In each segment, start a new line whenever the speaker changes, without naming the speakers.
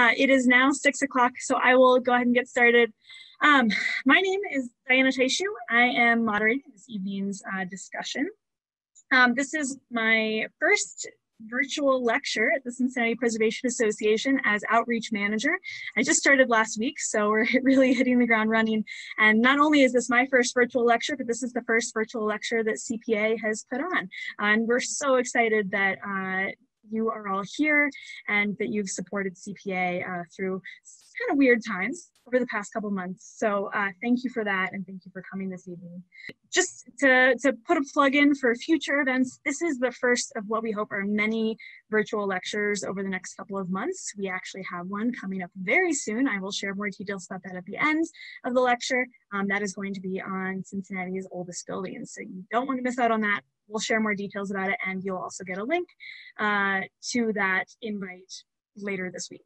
Uh, it is now six o'clock, so I will go ahead and get started. Um, my name is Diana Taishu. I am moderating this evening's uh, discussion. Um, this is my first virtual lecture at the Cincinnati Preservation Association as outreach manager. I just started last week, so we're really hitting the ground running. And not only is this my first virtual lecture, but this is the first virtual lecture that CPA has put on. And we're so excited that uh, you are all here and that you've supported CPA uh, through kind of weird times over the past couple months. So uh, thank you for that and thank you for coming this evening. Just to, to put a plug in for future events, this is the first of what we hope are many virtual lectures over the next couple of months. We actually have one coming up very soon. I will share more details about that at the end of the lecture. Um, that is going to be on Cincinnati's oldest buildings. So you don't want to miss out on that. We'll share more details about it and you'll also get a link uh, to that invite later this week.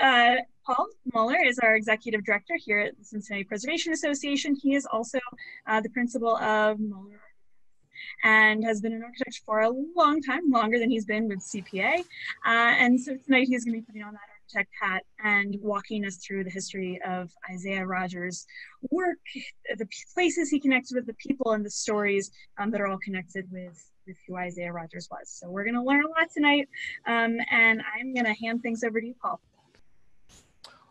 Uh, Paul Muller is our executive director here at the Cincinnati Preservation Association. He is also uh, the principal of Muller and has been an architect for a long time, longer than he's been with CPA. Uh, and so tonight he's going to be putting on that architect hat and walking us through the history of Isaiah Rogers' work, the places he connected with, the people, and the stories um, that are all connected with with who Isaiah Rogers was. So we're going to learn a lot tonight, um, and I'm going to hand things over to you, Paul.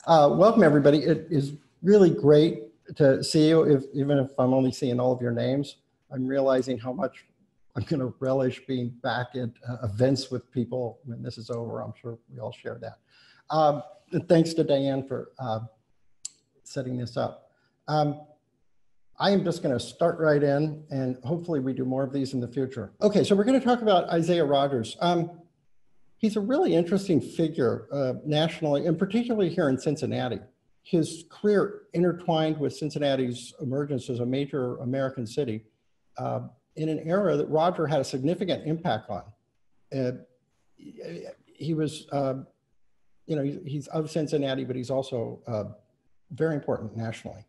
Uh, welcome, everybody. It is really great to see you, if, even if I'm only seeing all of your names. I'm realizing how much I'm going to relish being back at uh, events with people when this is over. I'm sure we all share that. Um, thanks to Diane for uh, setting this up. Um, I am just going to start right in and hopefully we do more of these in the future. Okay, so we're going to talk about Isaiah Rogers. Um, he's a really interesting figure uh, nationally and particularly here in Cincinnati. His career intertwined with Cincinnati's emergence as a major American city uh, in an era that Roger had a significant impact on. Uh, he was, uh, you know, he's of Cincinnati, but he's also uh, very important nationally.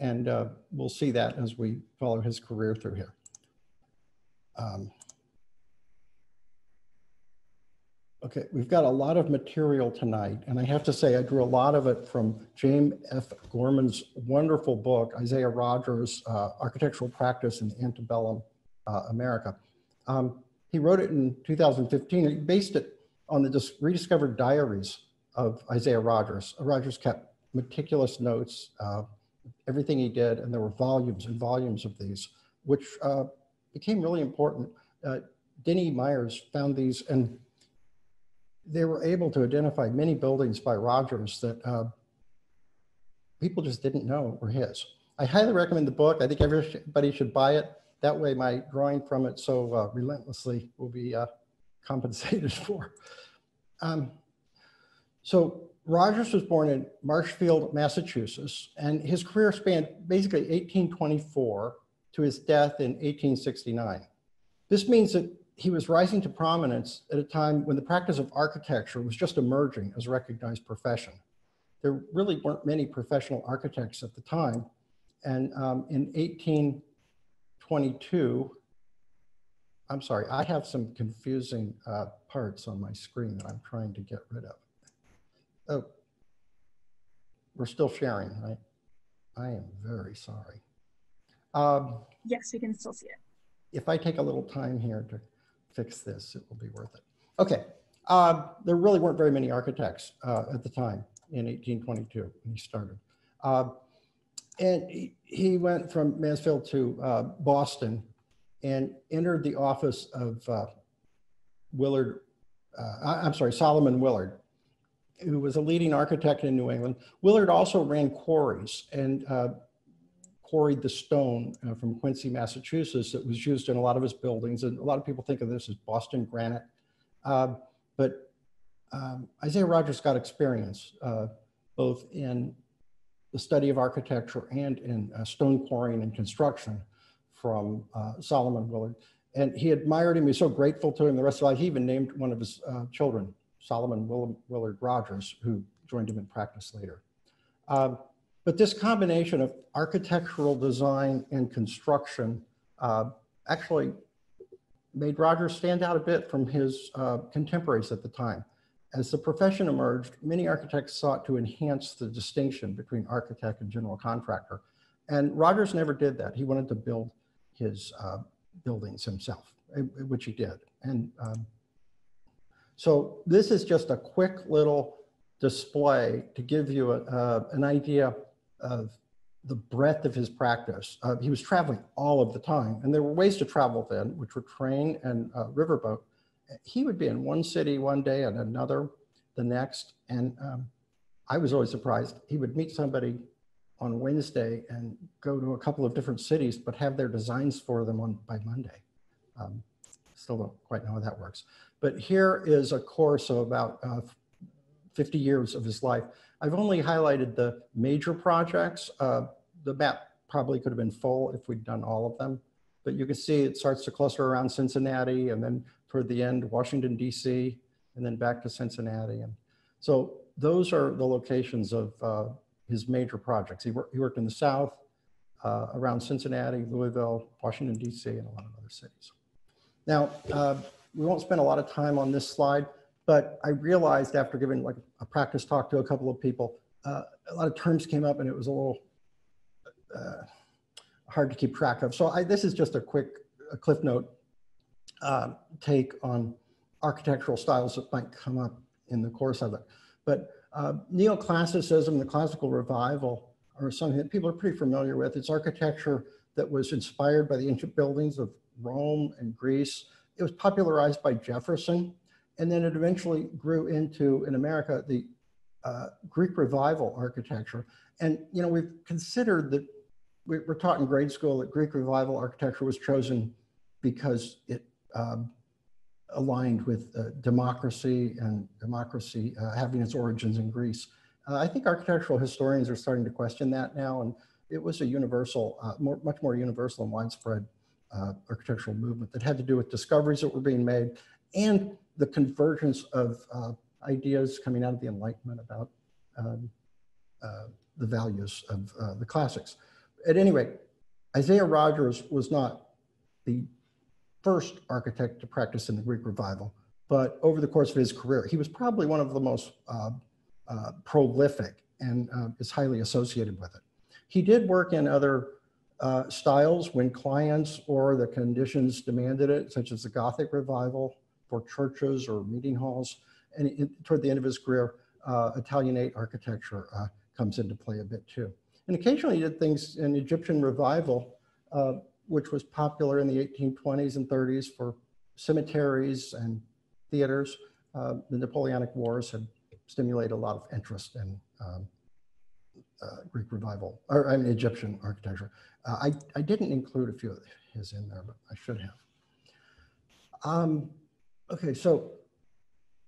And uh, we'll see that as we follow his career through here. Um, Okay, we've got a lot of material tonight, and I have to say I drew a lot of it from James F. O'Gorman's wonderful book, Isaiah Rogers, uh, Architectural Practice in Antebellum uh, America. Um, he wrote it in 2015. He based it on the rediscovered diaries of Isaiah Rogers. Rogers kept meticulous notes, everything he did, and there were volumes and volumes of these, which uh, became really important. Uh, Denny Myers found these and they were able to identify many buildings by Rogers that uh, people just didn't know were his. I highly recommend the book. I think everybody should buy it. That way my drawing from it so uh, relentlessly will be uh, compensated for. Um, so Rogers was born in Marshfield, Massachusetts, and his career spanned basically 1824 to his death in 1869. This means that he was rising to prominence at a time when the practice of architecture was just emerging as a recognized profession. There really weren't many professional architects at the time. And um, in 1822, I'm sorry, I have some confusing uh, parts on my screen that I'm trying to get rid of. Oh, we're still sharing, right? I am very sorry.
Um, yes, we can still see it.
If I take a little time here to fix this, it will be worth it. Okay, uh, there really weren't very many architects uh, at the time in 1822 when he started. Uh, and he, he, went from Mansfield to uh, Boston and entered the office of uh, Willard, uh, I'm sorry, Solomon Willard, who was a leading architect in New England. Willard also ran quarries and quarried the stone uh, from Quincy, Massachusetts that was used in a lot of his buildings. And a lot of people think of this as Boston granite. Uh, but um, Isaiah Rogers got experience uh, both in the study of architecture and in uh, stone quarrying and construction from uh, Solomon Willard. And he admired him. He was so grateful to him the rest of his life. He even named one of his uh, children, Solomon Willard Rogers, who joined him in practice later. Um, but this combination of architectural design and construction uh, actually made Rogers stand out a bit from his uh, contemporaries at the time. as the profession emerged, many architects sought to enhance the distinction between architect and general contractor. And Rogers never did that. He wanted to build his uh, buildings himself, eh, which he did. And um, so this is just a quick little display to give you a, uh, an idea of the breadth of his practice. Uh, he was traveling all of the time, and there were ways to travel then, which were train and uh, riverboat. He would be in one city one day and another the next. And um, I was always surprised. He would meet somebody on Wednesday and go to a couple of different cities, but have their designs for them on by Monday. Um, still don't quite know how that works. But here is a course of about uh, 50 years of his life. I've only highlighted the major projects. Uh, the map probably could have been full if we'd done all of them. But you can see it starts to cluster around Cincinnati and then toward the end, Washington, D.C., and then back to Cincinnati. And so those are the locations of uh, his major projects. He, wor he, worked in the South, uh, around Cincinnati, Louisville, Washington, D.C., and a lot of other cities. Now, uh, we won't spend a lot of time on this slide, but I realized after giving like a practice talk to a couple of people, uh, a lot of terms came up and it was a little uh, hard to keep track of. So I, this is just a quick a cliff note uh, take on architectural styles that might come up in the course of it. But uh, neoclassicism, the classical revival, are something that people are pretty familiar with. It's architecture that was inspired by the ancient buildings of Rome and Greece. It was popularized by Jefferson and then it eventually grew into, in America, the uh, Greek revival architecture. And, you know, we've considered that we are taught in grade school that Greek revival architecture was chosen because it um, aligned with uh, democracy and democracy uh, having its origins in Greece. Uh, I think architectural historians are starting to question that now. And it was a universal, uh, more, much more universal and widespread uh, architectural movement that had to do with discoveries that were being made and the convergence of uh, ideas coming out of the Enlightenment about um, uh, the values of uh, the classics. At any rate, Isaiah Rogers was not the first architect to practice in the Greek revival, but over the course of his career, he was probably one of the most uh, uh, prolific and is highly associated with it. He did work in other styles when clients or the conditions demanded it, such as the Gothic revival for churches or meeting halls. And in, toward the end of his career, uh, Italianate architecture uh, comes into play a bit too. And occasionally he did things in Egyptian revival, uh, which was popular in the 1820s and 30s for cemeteries and theaters. Uh, the Napoleonic Wars had stimulated a lot of interest in um, uh, Greek revival, or I mean Egyptian architecture. Uh, I, I didn't include a few of his in there, but I should have. Um, Okay, so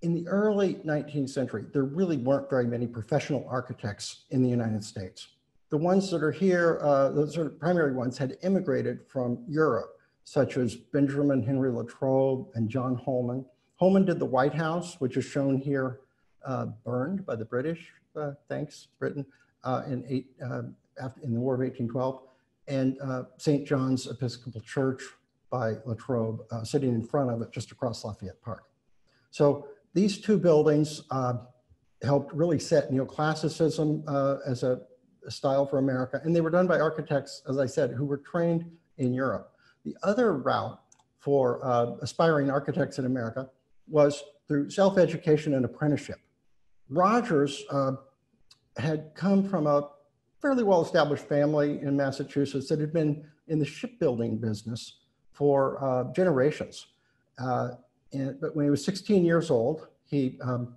in the early 19th century, there really weren't very many professional architects in the United States. The ones that are here, uh, the sort of primary ones, had immigrated from Europe, such as Benjamin Henry Latrobe and John Hoban. Hoban did the White House, which is shown here, uh, burned by the British, uh, thanks Britain, in, eight, uh, after, in the War of 1812, and uh, St. John's Episcopal Church, by Latrobe, uh, sitting in front of it just across Lafayette Park. So these two buildings uh, helped really set neoclassicism uh, as a, a, style for America. And they were done by architects, as I said, who were trained in Europe. The other route for uh, aspiring architects in America was through self-education and apprenticeship. Rogers uh, had come from a fairly well-established family in Massachusetts that had been in the shipbuilding business for uh, generations. Uh, and, but when he was 16 years old, he um,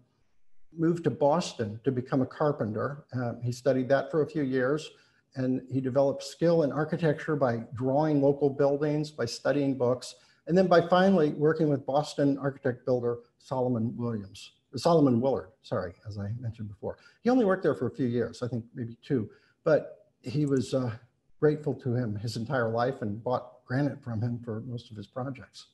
moved to Boston to become a carpenter. Um, he studied that for a few years and he developed skill in architecture by drawing local buildings, by studying books, and then by finally working with Boston architect builder Solomon Williams, Solomon Willard, sorry, as I mentioned before. He only worked there for a few years, I think maybe two, but he was uh, grateful to him his entire life and bought granite from him for most of his projects.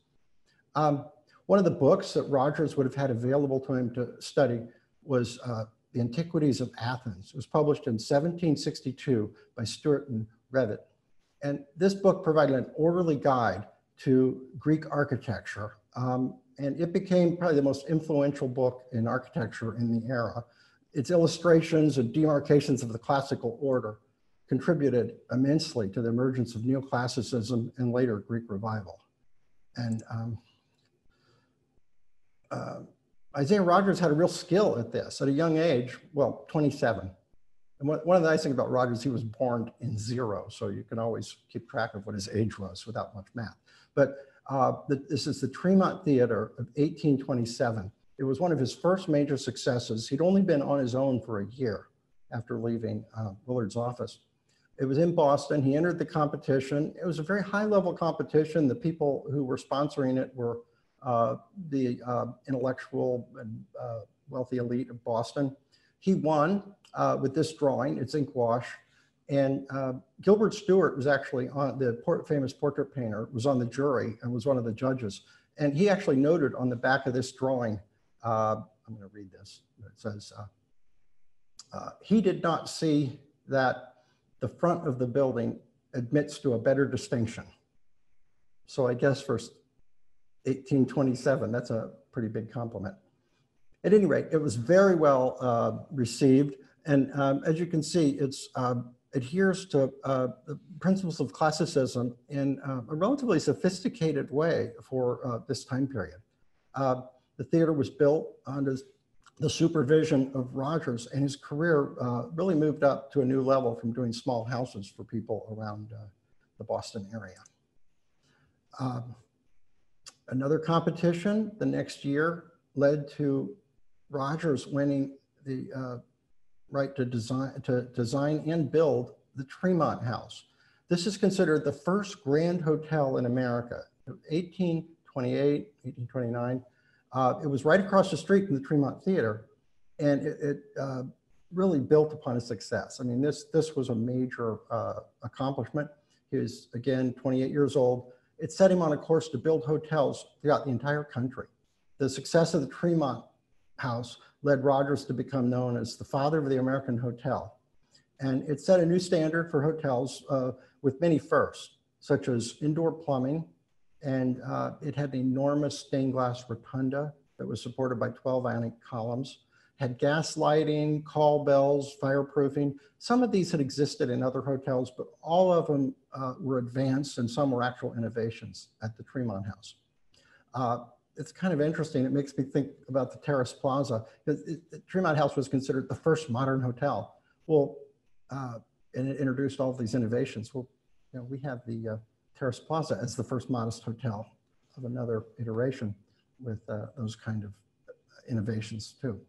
Um, one of the books that Rogers would have had available to him to study was uh, The Antiquities of Athens. It was published in 1762 by Stuart and Revett. And this book provided an orderly guide to Greek architecture. Um, and it became probably the most influential book in architecture in the era. Its illustrations and demarcations of the classical order contributed immensely to the emergence of neoclassicism and later Greek revival. And um, uh, Isaiah Rogers had a real skill at this at a young age, well, 27. And one of the nice things about Rogers, he was born in zero, so you can always keep track of what his age was without much math. But uh, this is the Tremont Theater of 1827. It was one of his first major successes. He'd only been on his own for a year after leaving uh, Willard's office. It was in Boston. He entered the competition. It was a very high level competition. The people who were sponsoring it were uh, the uh, intellectual and uh, wealthy elite of Boston. He won uh, with this drawing. It's ink wash. And uh, Gilbert Stuart was actually on the port, famous portrait painter, was on the jury and was one of the judges. And he actually noted on the back of this drawing, uh, I'm going to read this. It says, uh, uh, he did not see that the front of the building admits to a better distinction. So I guess for 1827, that's a pretty big compliment. At any rate, it was very well uh, received. And um, as you can see, it's um, adheres to uh, the principles of classicism in uh, a relatively sophisticated way for uh, this time period. Uh, the theater was built under the supervision of Rogers and his career uh, really moved up to a new level from doing small houses for people around uh, the Boston area. Um, another competition the next year led to Rogers winning the right to design, to design and build the Tremont House. This is considered the first grand hotel in America. 1828, 1829. Uh, it was right across the street from the Tremont Theater, and it, it uh, really built upon a success. I mean, this, this was a major uh, accomplishment. He was, again, 28 years old. It set him on a course to build hotels throughout the entire country. The success of the Tremont House led Rogers to become known as the father of the American hotel. And it set a new standard for hotels uh, with many firsts, such as indoor plumbing, and uh, it had an enormous stained glass rotunda that was supported by 12 ionic columns, had gas lighting, call bells, fireproofing. Some of these had existed in other hotels, but all of them uh, were advanced and some were actual innovations at the Tremont House. Uh, it's kind of interesting. It makes me think about the Terrace Plaza. It, Tremont House was considered the first modern hotel. Well, uh, and it introduced all of these innovations. Well, you know, we have the uh, Terrace Plaza as the first modest hotel of another iteration with uh, those kind of innovations too.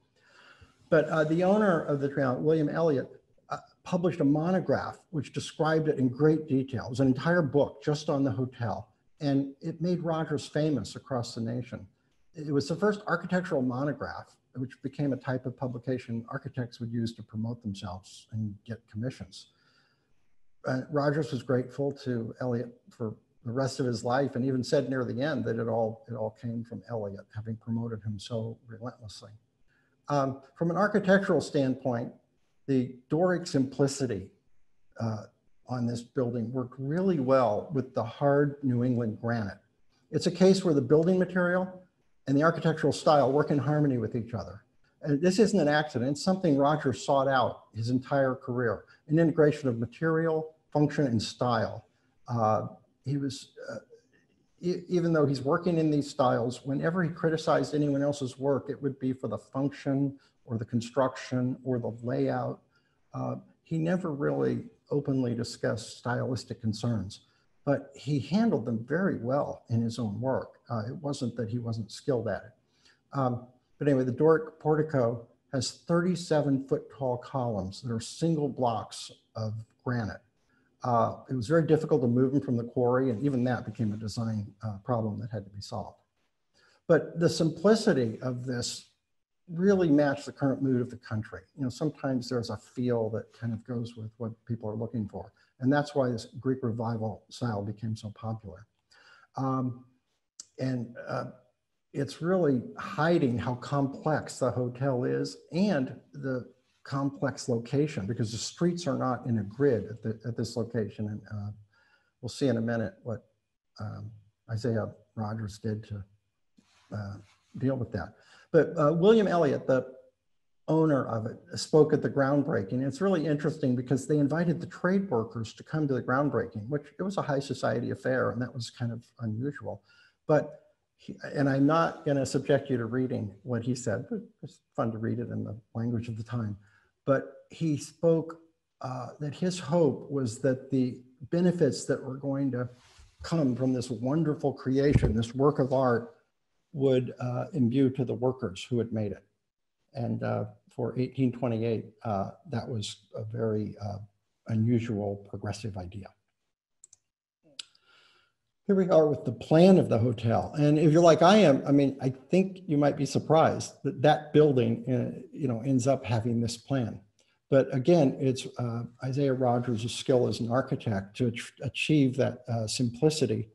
But uh, the owner of the Tremont, William Elliott, uh, published a monograph which described it in great detail. It was an entire book just on the hotel and it made Rogers famous across the nation. It was the first architectural monograph, which became a type of publication architects would use to promote themselves and get commissions. Uh, Rogers was grateful to Elliott for the rest of his life and even said near the end that it all, it all came from Elliott, having promoted him so relentlessly. Um, from an architectural standpoint, the Doric simplicity uh, on this building worked really well with the hard New England granite. It's a case where the building material and the architectural style work in harmony with each other. And this isn't an accident, it's something Roger sought out his entire career, an integration of material, function, and style. Uh, he was, uh, even though he's working in these styles, whenever he criticized anyone else's work, it would be for the function or the construction or the layout. Uh, he never really openly discuss stylistic concerns, but he handled them very well in his own work. Uh, it wasn't that he wasn't skilled at it. Um, but anyway, the Doric portico has 37 foot tall columns that are single blocks of granite. Uh, it was very difficult to move them from the quarry, and even that became a design uh, problem that had to be solved. But the simplicity of this really match the current mood of the country. You know, sometimes there's a feel that kind of goes with what people are looking for. And that's why this Greek revival style became so popular. Um, and uh, it's really hiding how complex the hotel is and the complex location because the streets are not in a grid at, the, at this location. And uh, we'll see in a minute what um, Isaiah Rogers did to uh, deal with that. But uh, William Elliott, the owner of it, spoke at the groundbreaking. It's really interesting because they invited the trade workers to come to the groundbreaking, which it was a high society affair, and that was kind of unusual. But and I'm not going to subject you to reading what he said, but it's fun to read it in the language of the time. But he spoke uh, that his hope was that the benefits that were going to come from this wonderful creation, this work of art, would uh, imbue to the workers who had made it. And uh, for 1828, uh, that was a very uh, unusual progressive idea. Here we are with the plan of the hotel. And if you're like I am, I mean, I think you might be surprised that that building, uh, you know, ends up having this plan. But again, it's uh, Isaiah Rogers' skill as an architect to achieve that simplicity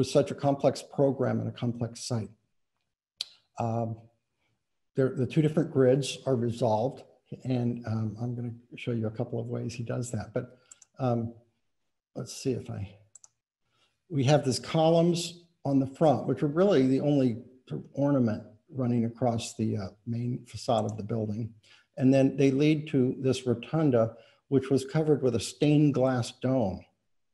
with such a complex program and a complex site. Um, the two different grids are resolved, and um, I'm going to show you a couple of ways he does that. But um, let's see if I, we have these columns on the front, which are really the only ornament running across the uh, main facade of the building. And then they lead to this rotunda, which was covered with a stained glass dome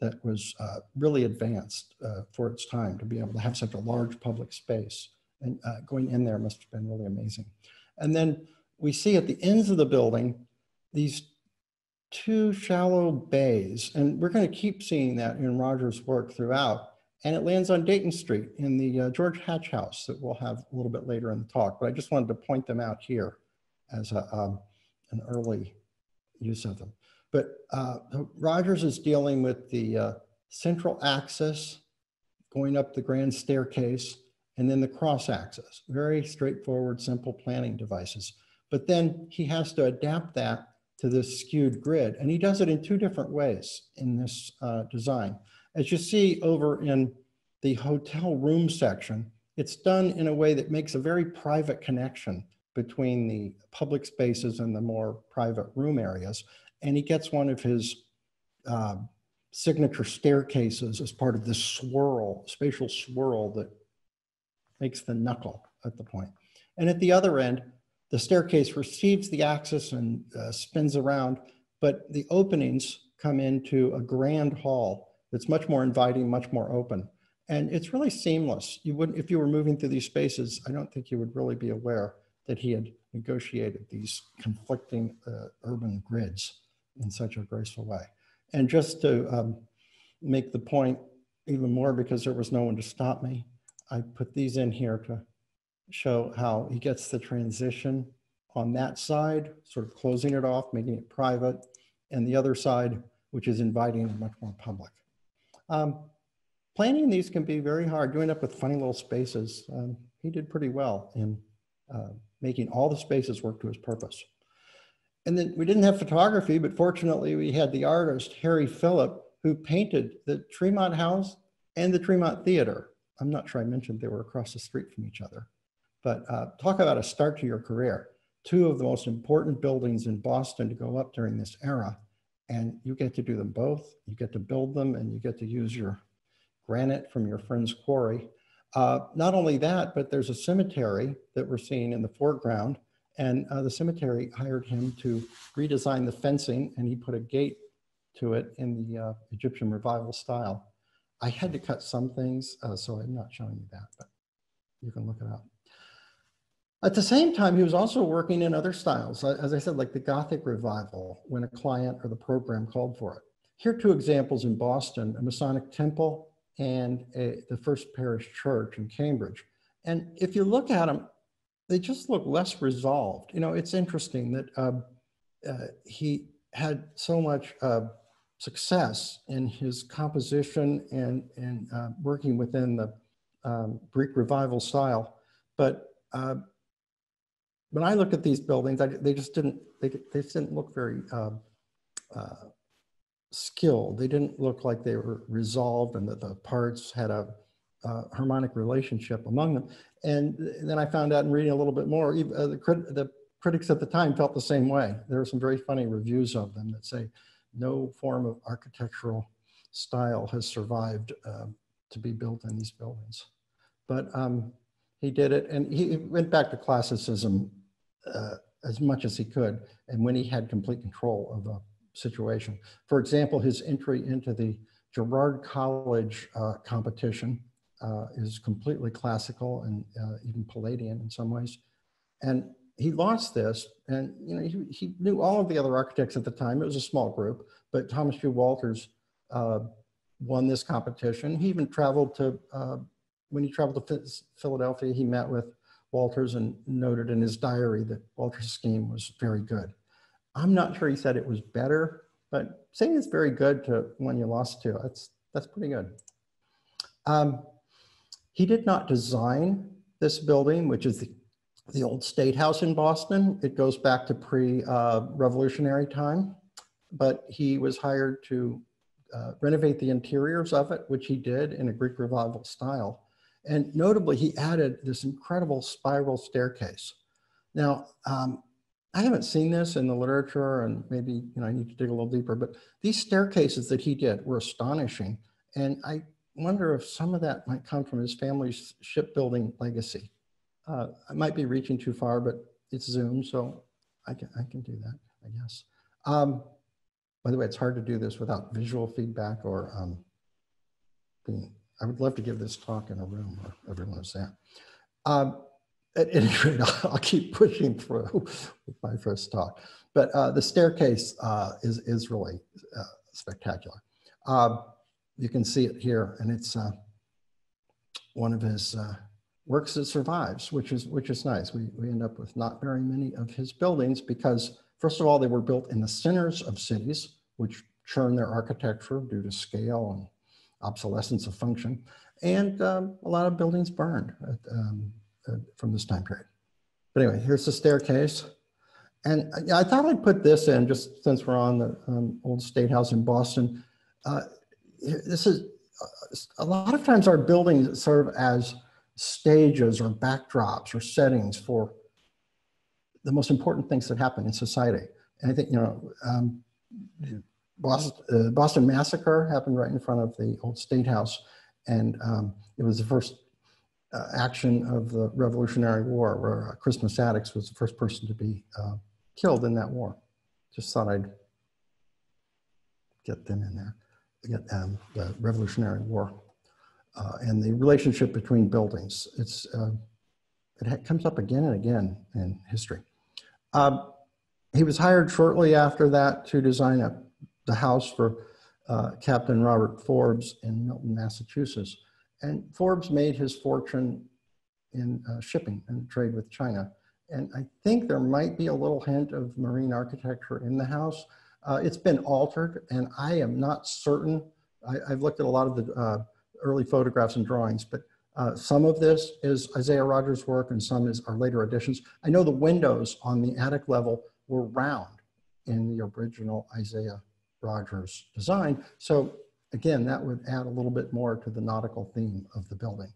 that was uh, really advanced uh, for its time to be able to have such a large public space. And uh, going in there must have been really amazing. And then we see at the ends of the building these two shallow bays, and we're going to keep seeing that in Rogers' work throughout. And it lands on Dayton Street in the uh, George Hatch House that we'll have a little bit later in the talk. But I just wanted to point them out here as a, um, an early use of them. But uh, Rogers is dealing with the uh, central axis going up the grand staircase and then the cross axis. Very straightforward, simple planning devices. But then he has to adapt that to this skewed grid. And he does it in two different ways in this uh, design. As you see over in the hotel room section, it's done in a way that makes a very private connection between the public spaces and the more private room areas. And he gets one of his uh, signature staircases as part of this swirl, spatial swirl that makes the knuckle at the point. And at the other end, the staircase receives the axis and uh, spins around, but the openings come into a grand hall that's much more inviting, much more open. And it's really seamless. You wouldn't, if you were moving through these spaces, I don't think you would really be aware that he had negotiated these conflicting uh, urban grids in such a graceful way. And just to um, make the point even more, because there was no one to stop me, I put these in here to show how he gets the transition on that side, sort of closing it off, making it private, and the other side, which is inviting and much more public. Um, planning these can be very hard. You end up with funny little spaces. Um, he did pretty well in uh, making all the spaces work to his purpose. And then we didn't have photography, but fortunately we had the artist, Harry Philip, who painted the Tremont House and the Tremont Theater. I'm not sure I mentioned they were across the street from each other. But uh, talk about a start to your career. Two of the most important buildings in Boston to go up during this era. And you get to do them both. You get to build them and you get to use your granite from your friend's quarry. Uh, not only that, but there's a cemetery that we're seeing in the foreground. And uh, the cemetery hired him to redesign the fencing and he put a gate to it in the uh, Egyptian revival style. I had to cut some things, uh, so I'm not showing you that, but you can look it up. At the same time, he was also working in other styles, uh, as I said, like the Gothic revival, when a client or the program called for it. Here are two examples in Boston, a Masonic temple and a, the First Parish Church in Cambridge. And if you look at them, they just look less resolved. You know, it's interesting that uh, uh, he had so much uh, success in his composition and, and uh, working within the um, Greek revival style. But uh, when I look at these buildings, I, they just didn't, they, they didn't look very uh, uh, skilled. They didn't look like they were resolved and that the parts had a harmonic relationship among them. And then I found out in reading a little bit more, uh, the, crit the critics at the time felt the same way. There were some very funny reviews of them that say, no form of architectural style has survived uh, to be built in these buildings. But um, he did it, and he went back to classicism uh, as much as he could, and when he had complete control of a situation. For example, his entry into the Girard College uh, competition uh, is completely classical and uh, even Palladian in some ways. And he lost this, and you know he, he knew all of the other architects at the time. It was a small group, but Thomas G. Walters uh, won this competition. He even traveled to uh, when he traveled to Philadelphia. He met with Walters and noted in his diary that Walters' scheme was very good. I'm not sure he said it was better, but saying it's very good to when you lost to, that's that's pretty good. Um, he did not design this building, which is the the old State House in Boston. It goes back to pre-revolutionary uh, time, but he was hired to uh, renovate the interiors of it, which he did in a Greek revival style. And notably, he added this incredible spiral staircase. Now, um, I haven't seen this in the literature, and maybe you know I need to dig a little deeper. But these staircases that he did were astonishing, and I wonder if some of that might come from his family's shipbuilding legacy. Uh, I might be reaching too far, but it's Zoom, so I can, I can do that, I guess. Um, by the way, it's hard to do this without visual feedback or um, being, I would love to give this talk in a room where everyone is there. Um, at any rate, I'll keep pushing through with my first talk. But uh, the staircase uh, is, is really uh, spectacular. Um, you can see it here, and it's uh, one of his uh, works that survives, which is which is nice. We we end up with not very many of his buildings because first of all they were built in the centers of cities, which churn their architecture due to scale and obsolescence of function, and um, a lot of buildings burned at, um, uh, from this time period. But anyway, here's the staircase. And I thought I'd put this in just since we're on the um, old State House in Boston. Uh, this is a lot of times our buildings serve as stages or backdrops or settings for the most important things that happen in society. And I think, you know, um, Boston, uh, Boston Massacre happened right in front of the old State House. And um, it was the first uh, action of the Revolutionary War where uh, Crispus Attucks was the first person to be uh, killed in that war. Just thought I'd get them in there, um, the Revolutionary War uh, and the relationship between buildings. It's, uh, it comes up again and again in history. Um, he was hired shortly after that to design a, the house for uh, Captain Robert Forbes in Milton, Massachusetts. And Forbes made his fortune in uh, shipping and trade with China. And I think there might be a little hint of marine architecture in the house. Uh, it's been altered, and I am not certain. I, have looked at a lot of the uh, early photographs and drawings, but uh, some of this is Isaiah Rogers' work and some is our later additions. I know the windows on the attic level were round in the original Isaiah Rogers design. So again, that would add a little bit more to the nautical theme of the building.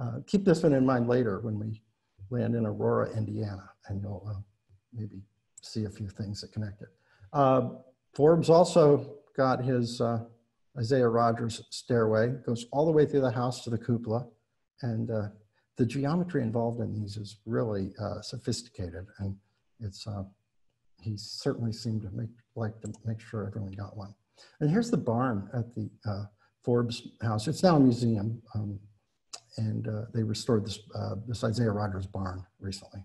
Uh, keep this one in mind later when we land in Aurora, Indiana, and you'll uh, maybe see a few things that connect it. Uh, Forbes also got his uh, Isaiah Rogers stairway, goes all the way through the house to the cupola. And uh, the geometry involved in these is really uh, sophisticated. And it's, uh, he certainly seemed to make, like to make sure everyone got one. And here's the barn at the uh, Forbes house. It's now a museum. Um, and they restored this, this Isaiah Rogers barn recently.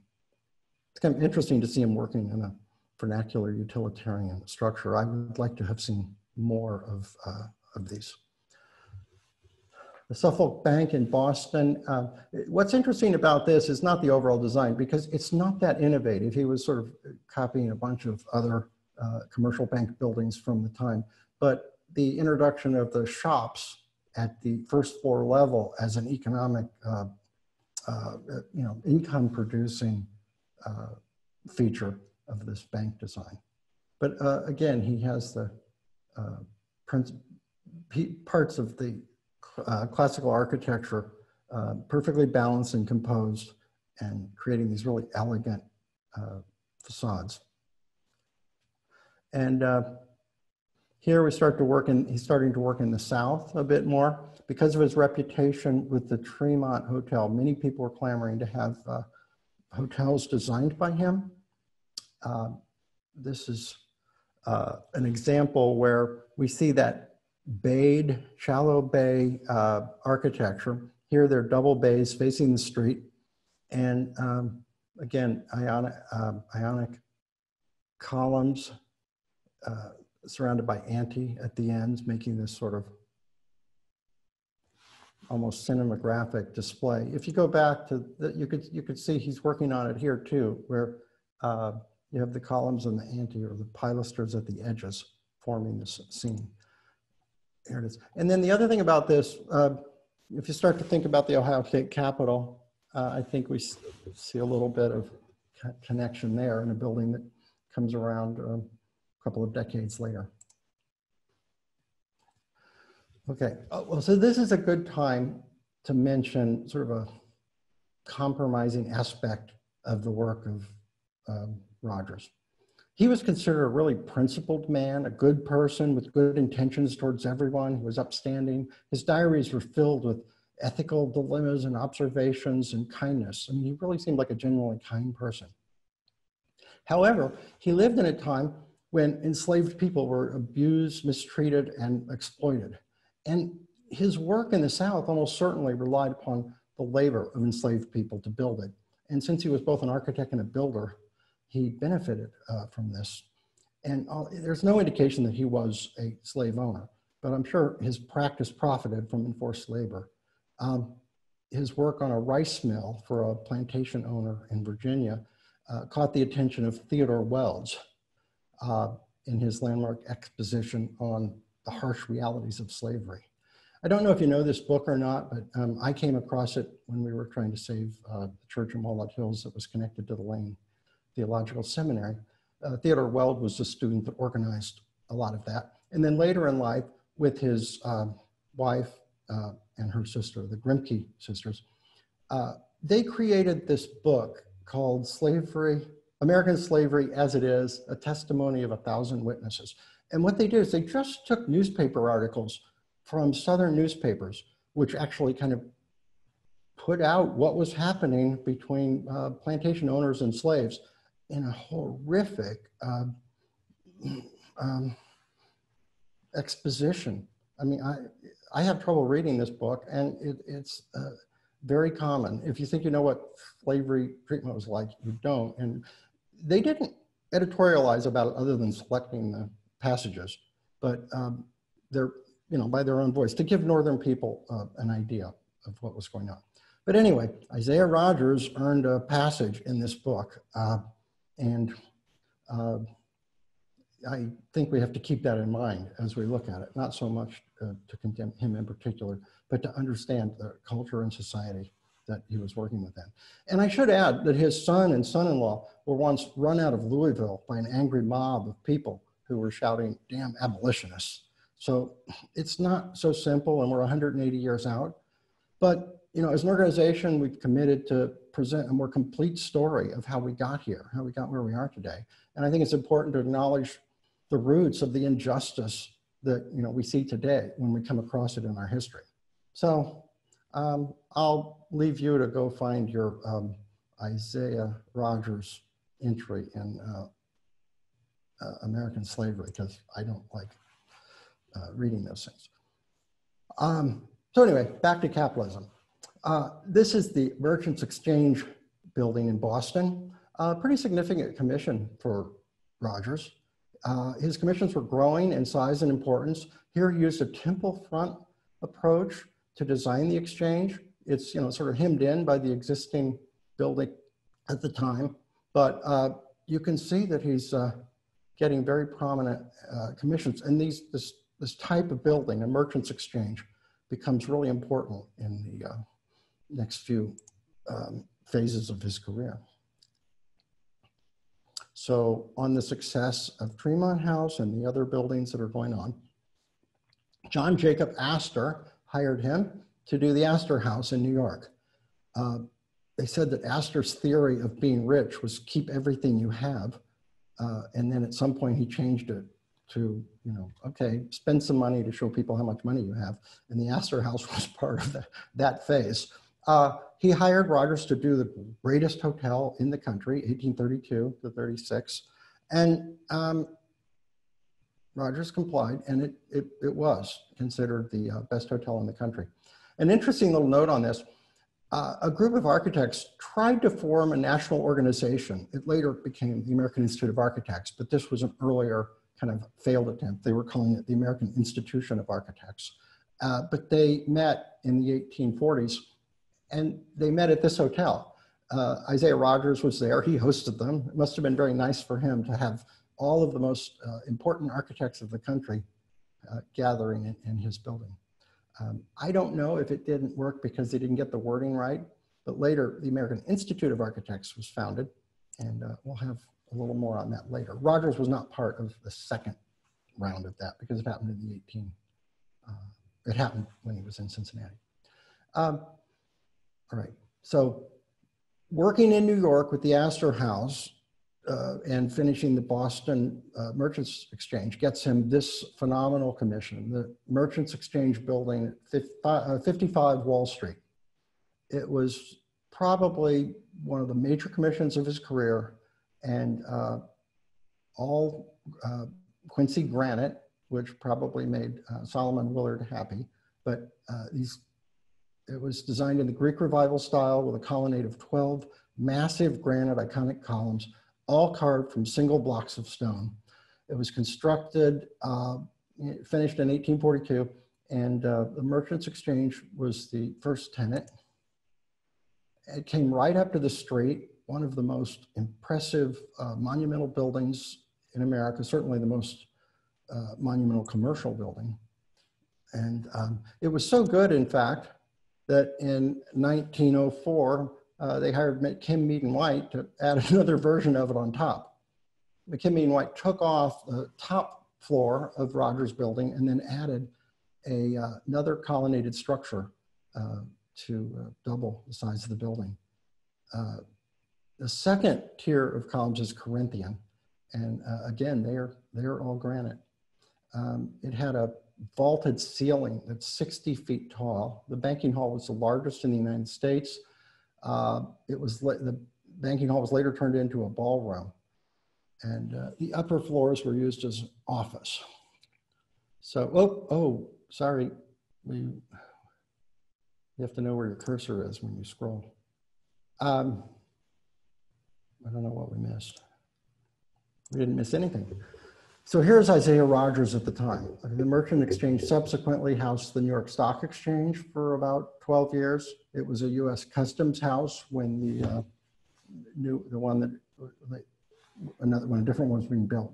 It's kind of interesting to see him working in a vernacular utilitarian structure. I would like to have seen more of uh, of these. The Suffolk Bank in Boston. Uh, what's interesting about this is not the overall design because it's not that innovative. He was sort of copying a bunch of other uh, commercial bank buildings from the time, but the introduction of the shops at the first floor level as an economic, uh, uh you know, income producing uh, feature of this bank design. But uh, again, he has the principle parts of the uh, classical architecture uh, perfectly balanced and composed and creating these really elegant uh, facades. And uh, here we start to work in, he's starting to work in the South a bit more, because of his reputation with the Tremont Hotel, many people were clamoring to have uh, hotels designed by him. Uh, this is uh, an example where we see that bayed, shallow bay uh, architecture. Here they're double bays facing the street. And um, again, ionic, um, ionic columns uh, surrounded by antae at the ends, making this sort of almost cinematographic display. If you go back to, the, you could you could see he's working on it here too, where uh, you have the columns and the antae or the pilasters at the edges forming this scene. Here it is. And then the other thing about this, uh, if you start to think about the Ohio State Capitol, uh, I think we see a little bit of connection there in a building that comes around um, a couple of decades later. Okay, uh, well, so this is a good time to mention sort of a compromising aspect of the work of um, Rogers. He was considered a really principled man, a good person with good intentions towards everyone. He was upstanding. His diaries were filled with ethical dilemmas and observations and kindness. I mean, he really seemed like a genuinely kind person. However, he lived in a time when enslaved people were abused, mistreated, and exploited. And his work in the South almost certainly relied upon the labor of enslaved people to build it. And since he was both an architect and a builder, he benefited uh, from this. And uh, there's no indication that he was a slave owner, but I'm sure his practice profited from enforced labor. Um, his work on a rice mill for a plantation owner in Virginia uh, caught the attention of Theodore Weld uh, in his landmark exposition on the harsh realities of slavery. I don't know if you know this book or not, but um, I came across it when we were trying to save uh, the church in Walnut Hills that was connected to the Lane Theological Seminary. Uh, Theodore Weld was the student that organized a lot of that. And then later in life, with his um, wife uh, and her sister, the Grimke sisters, uh, they created this book called Slavery, American Slavery as It Is, a testimony of a thousand witnesses. And what they did is they just took newspaper articles from Southern newspapers, which actually kind of put out what was happening between uh, plantation owners and slaves in a horrific uh, um, exposition. I mean, I, I have trouble reading this book, and it, it's uh, very common. If you think you know what slavery treatment was like, you don't. And they didn't editorialize about it other than selecting the passages, but um, they're, you know, by their own voice to give Northern people uh, an idea of what was going on. But anyway, Isaiah Rogers earned a passage in this book, uh, and uh, I think we have to keep that in mind as we look at it, not so much uh, to condemn him in particular, but to understand the culture and society that he was working within. And I should add that his son and son-in-law were once run out of Louisville by an angry mob of people who were shouting, damn abolitionists. So it's not so simple and we're 180 years out. But you know, as an organization, we've committed to present a more complete story of how we got here, how we got where we are today. And I think it's important to acknowledge the roots of the injustice that you know we see today when we come across it in our history. So um, I'll leave you to go find your um, Isaiah Rogers entry in uh, uh, American slavery because I don't like uh, reading those things. Um, so anyway, back to capitalism. Uh, this is the Merchants Exchange building in Boston. A pretty significant commission for Rogers. Uh, his commissions were growing in size and importance. Here he used a temple front approach to design the exchange. It's you know sort of hemmed in by the existing building at the time, but uh, you can see that he's uh, getting very prominent uh, commissions. And these, this, this type of building, a merchant's exchange, becomes really important in the uh, next few um, phases of his career. So on the success of Tremont House and the other buildings that are going on, John Jacob Astor hired him to do the Astor House in New York. Uh, they said that Astor's theory of being rich was keep everything you have uh, and then at some point he changed it to, you know, okay, spend some money to show people how much money you have. And the Astor House was part of the, that phase. Uh, he hired Rogers to do the greatest hotel in the country, 1832 to 36. And um, Rogers complied, and it, it, it was considered the uh, best hotel in the country. An interesting little note on this uh, a group of architects tried to form a national organization. It later became the American Institute of Architects, but this was an earlier kind of failed attempt. They were calling it the American Institution of Architects. Uh, but they met in the 1840s and they met at this hotel. Uh, Isaiah Rogers was there. He hosted them. It must have been very nice for him to have all of the most uh, important architects of the country uh, gathering in, in, his building. Um, I don't know if it didn't work because they didn't get the wording right, but later the American Institute of Architects was founded, and uh, we'll have a little more on that later. Rogers was not part of the second round of that because it happened in the 18, uh, it happened when he was in Cincinnati. Um, all right, so working in New York with the Astor House uh, and finishing the Boston uh, Merchants Exchange gets him this phenomenal commission, the Merchants Exchange building at uh, 55 Wall Street. It was probably one of the major commissions of his career and uh, all uh, Quincy granite, which probably made uh, Solomon Willard happy, but these it was designed in the Greek Revival style with a colonnade of 12 massive granite Ionic columns, all carved from single blocks of stone. It was constructed, uh, finished in 1842, and uh, the Merchants Exchange was the first tenant. It came right up to the street, one of the most impressive uh, monumental buildings in America, certainly the most uh, monumental commercial building. And um, it was so good, in fact, that in 1904, uh, they hired Kim Mead and White to add another version of it on top. McKim Mead and White took off the top floor of Rogers Building and then added a, uh, another colonnaded structure uh, to uh, double the size of the building. Uh, the second tier of columns is Corinthian. And uh, again, they're, they're all granite. Um, it had a vaulted ceiling that's 60 feet tall. The banking hall was the largest in the United States. Uh, it was the banking hall was later turned into a ballroom, and uh, the upper floors were used as office. So, oh, oh, sorry, we you have to know where your cursor is when you scroll. Um, I don't know what we missed. We didn't miss anything. So here's Isaiah Rogers at the time. The Merchant Exchange subsequently housed the New York Stock Exchange for about 12 years. It was a U.S. Customs house when the uh, new, the one that, another when a different one was being built.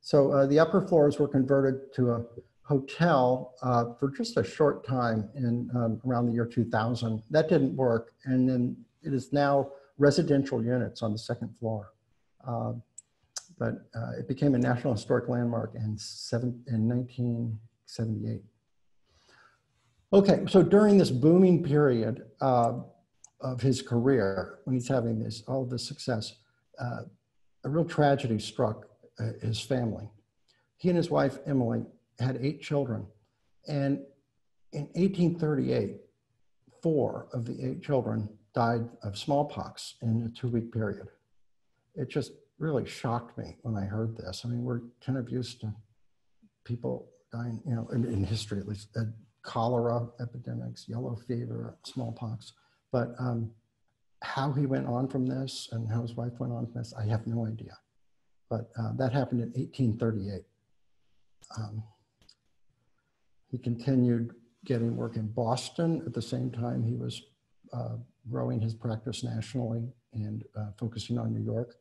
So uh, the upper floors were converted to a hotel uh, for just a short time in um, around the year 2000. That didn't work, and then it is now residential units on the second floor. Uh, but uh, it became a National Historic Landmark in, seven, in 1978. Okay, so during this booming period uh, of his career, when he's having this all of this success, uh, a real tragedy struck uh, his family. He and his wife Emily had eight children, and in 1838, four of the eight children died of smallpox in a two-week period. It just really shocked me when I heard this. I mean, we're kind of used to people dying, you know, in, in history at least, uh, cholera epidemics, yellow fever, smallpox. But um, how he went on from this and how his wife went on from this, I have no idea. But uh, that happened in 1838. Um, he continued getting work in Boston at the same time he was uh, growing his practice nationally and uh, focusing on New York.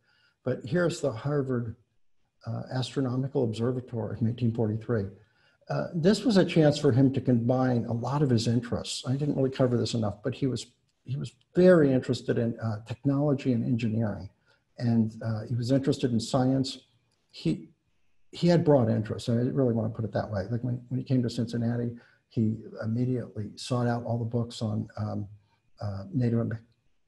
But here's the Harvard uh, Astronomical Observatory in 1843. Uh, this was a chance for him to combine a lot of his interests. I didn't really cover this enough, but he was he was very interested in uh, technology and engineering, and uh, he was interested in science. He he had broad interests. I really want to put it that way. Like when, when he came to Cincinnati, he immediately sought out all the books on um, uh, Native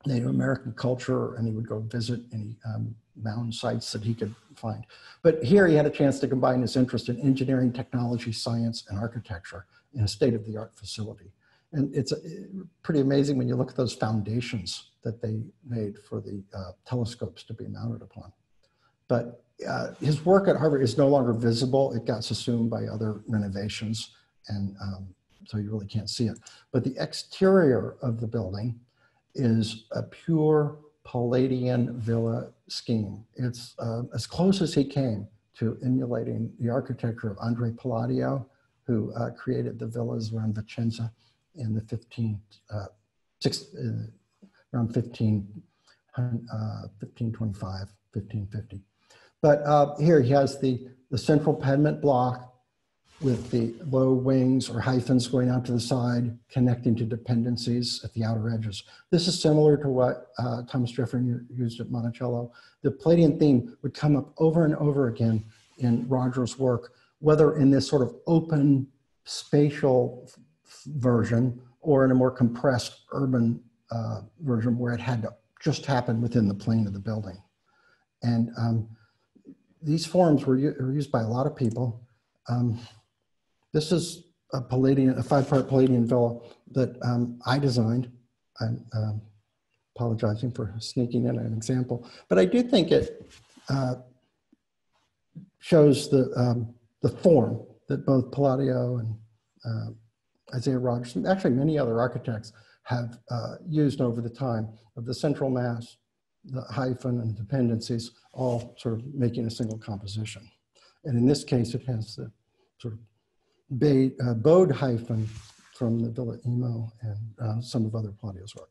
Native American culture, and he would go visit any um, mound sites that he could find. But here he had a chance to combine his interest in engineering, technology, science, and architecture in a state-of-the-art facility. And it's a, pretty amazing when you look at those foundations that they made for the uh, telescopes to be mounted upon. But uh, his work at Harvard is no longer visible. It got assumed by other renovations, and um, so you really can't see it. But the exterior of the building is a pure Palladian villa scheme. It's uh, as close as he came to emulating the architecture of Andrea Palladio, who uh, created the villas around Vicenza in the 15, uh, six, uh, around 15, uh, 1525, 1550. But uh, here he has the, the central pediment block with the low wings or hyphens going out to the side, connecting to dependencies at the outer edges. This is similar to what uh, Thomas Jefferson used at Monticello. The Palladian theme would come up over and over again in Rogers' work, whether in this sort of open spatial version or in a more compressed urban uh, version where it had to just happen within the plane of the building. And um, these forms were, were, used by a lot of people. Um, this is a Palladian, a five-part Palladian villa that um, I designed. I'm um, apologizing for sneaking in an example, but I do think it uh, shows the um, the form that both Palladio and uh, Isaiah Rogers, and actually many other architects, have uh, used over the time of the central mass, the hyphen and dependencies, all sort of making a single composition. And in this case, it has the sort of Bay, uh, bowed hyphen from the Villa Emo and uh, some of other Palladio's work.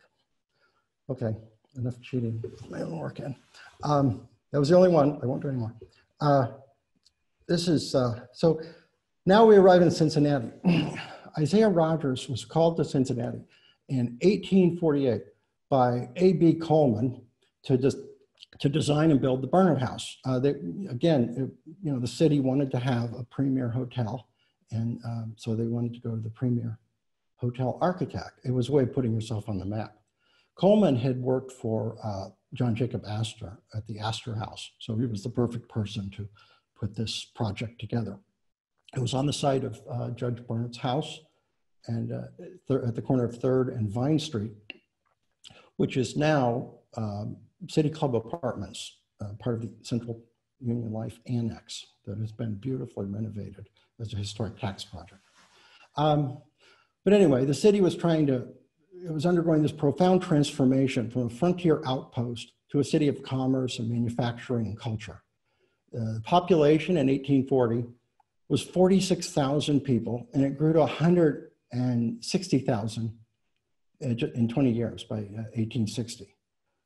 Okay, enough cheating my own work in. Um, that was the only one. I won't do anymore. Uh, this is, uh, so now we arrive in Cincinnati. Isaiah Rogers was called to Cincinnati in 1848 by A.B. Coleman to just to design and build the Burnet House. Uh, they, again, it, you know, the city wanted to have a premier hotel and um, so they wanted to go to the premier hotel architect. It was a way of putting yourself on the map. Coleman had worked for uh, John Jacob Astor at the Astor House. So he was the perfect person to put this project together. It was on the site of uh, Judge Burnet's house and uh, at the corner of 3rd and Vine Street, which is now um, City Club Apartments, uh, part of the Central Union Life Annex that has been beautifully renovated as a historic tax project. Um, but anyway, the city was trying to, it was undergoing this profound transformation from a frontier outpost to a city of commerce and manufacturing and culture. Uh, the population in 1840 was 46,000 people, and it grew to 160,000 in 20 years by 1860. Uh,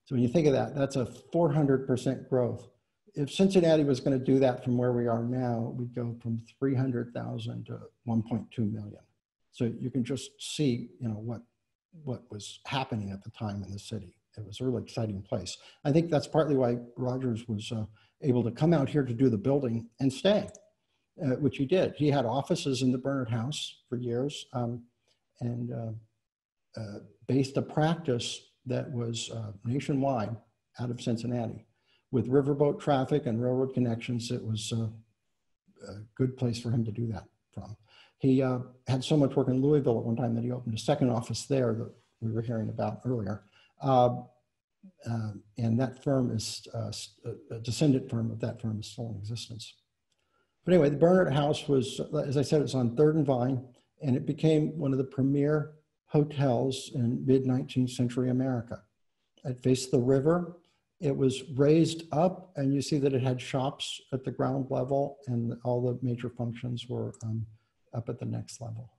so when you think of that, that's a 400% growth if Cincinnati was going to do that from where we are now, we'd go from 300,000 to 1.2 million. So you can just see, you know, what, what was happening at the time in the city. It was a really exciting place. I think that's partly why Rogers was uh, able to come out here to do the building and stay, uh, which he did. He had offices in the Burnet House for years um, and uh, uh based a practice that was uh, nationwide out of Cincinnati with riverboat traffic and railroad connections, it was a, a good place for him to do that from. He uh, had so much work in Louisville at one time that he opened a second office there that we were hearing about earlier. Uh, uh, and that firm is, uh, a descendant firm of that firm is still in existence. But anyway, the Burnet House was, as I said, it was on 3rd and Vine, and it became one of the premier hotels in mid 19th century America. It faced the river, it was raised up and you see that it had shops at the ground level and all the major functions were um, up at the next level.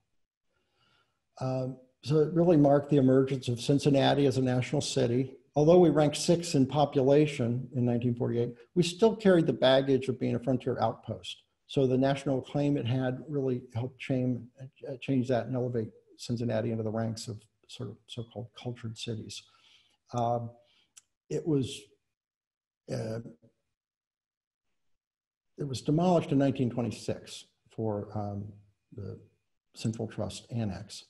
Um, so it really marked the emergence of Cincinnati as a national city. Although we ranked sixth in population in 1948, we still carried the baggage of being a frontier outpost. So the national acclaim it had really helped change, uh, change that and elevate Cincinnati into the ranks of sort of so-called cultured cities. Um, it was uh, it was demolished in 1926 for um, the Central Trust Annex.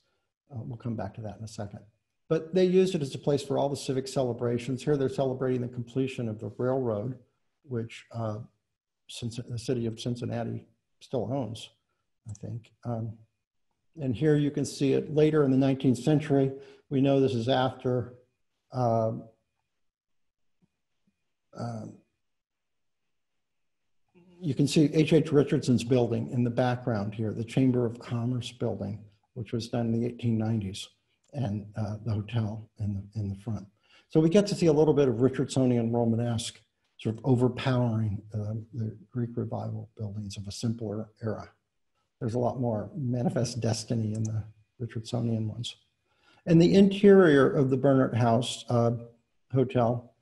Uh, we'll come back to that in a second. but they used it as a place for all the civic celebrations. Here they're celebrating the completion of the railroad, which uh, since the city of Cincinnati still owns, I think. Um, and here you can see it later in the 19th century. We know this is after um, um, you can see H.H. H. Richardson's building in the background here, the Chamber of Commerce building, which was done in the 1890s, and uh, the hotel in the, in the front. So we get to see a little bit of Richardsonian Romanesque sort of overpowering uh, the Greek revival buildings of a simpler era. There's a lot more manifest destiny in the Richardsonian ones. And the interior of the Burnet House uh, Hotel,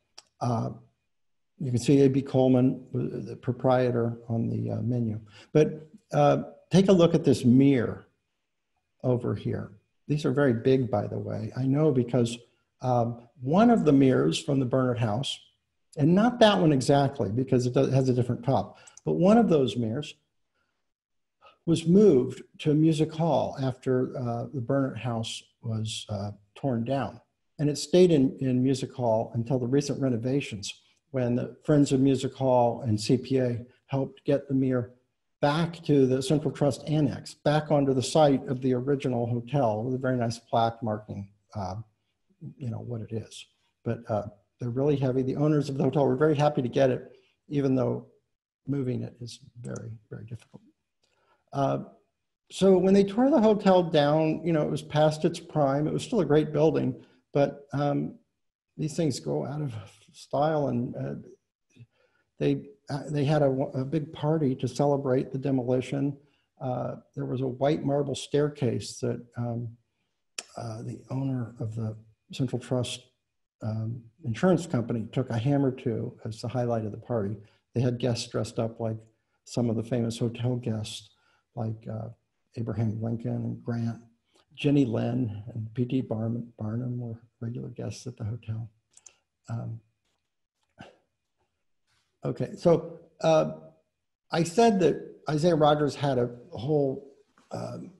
uh, you can see A.B. Coleman, uh, the proprietor on the uh, menu. But uh, take a look at this mirror over here. These are very big, by the way. I know because um, one of the mirrors from the Burnet House, and not that one exactly because it, does, it has a different top, but one of those mirrors was moved to a music hall after uh, the Burnet House was uh, torn down. And it stayed in, in music hall until the recent renovations when the Friends of Music Hall and CPA helped get the mirror back to the Central Trust Annex, back onto the site of the original hotel with a very nice plaque marking, uh, you know, what it is. But uh, they're really heavy. The owners of the hotel were very happy to get it, even though moving it is very, very difficult. Uh, so when they tore the hotel down, you know, it was past its prime. It was still a great building, but um, these things go out of style, and uh, they uh, they had a, a, big party to celebrate the demolition. Uh, there was a white marble staircase that um, uh, the owner of the Central Trust um, insurance company took a hammer to as the highlight of the party. They had guests dressed up like some of the famous hotel guests, like uh, Abraham Lincoln and Grant. Jenny Lind and P.T. Barnum were regular guests at the hotel. Um, okay, so uh, I said that Isaiah Rogers had a whole um,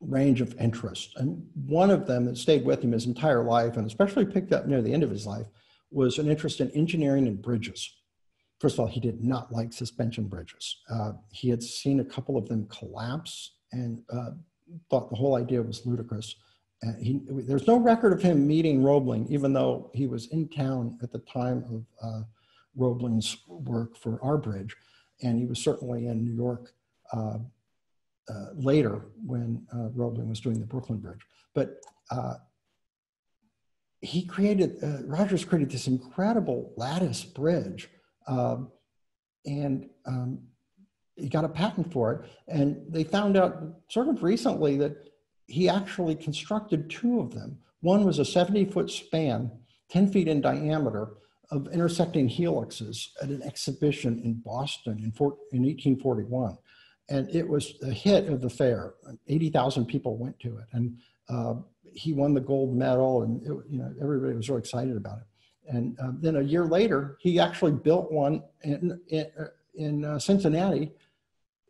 range of interests. And one of them that stayed with him his entire life, and especially picked up near the end of his life, was an interest in engineering and bridges. First of all, he did not like suspension bridges. Uh, he had seen a couple of them collapse and uh, thought the whole idea was ludicrous. And he, there's no record of him meeting Roebling, even though he was in town at the time of uh, Roebling's work for our bridge. And he was certainly in New York uh, uh, later when uh, Roebling was doing the Brooklyn Bridge. But uh, he created, uh, Rogers created this incredible lattice bridge. Um, and um, he got a patent for it. And they found out sort of recently that he actually constructed two of them. One was a 70 foot span, 10 feet in diameter, of intersecting helixes at an exhibition in Boston in, in 1841. And it was a hit of the fair. 80,000 people went to it. And uh, he won the gold medal, and it, you know everybody was really excited about it. And uh, then a year later, he actually built one in, in, in uh, Cincinnati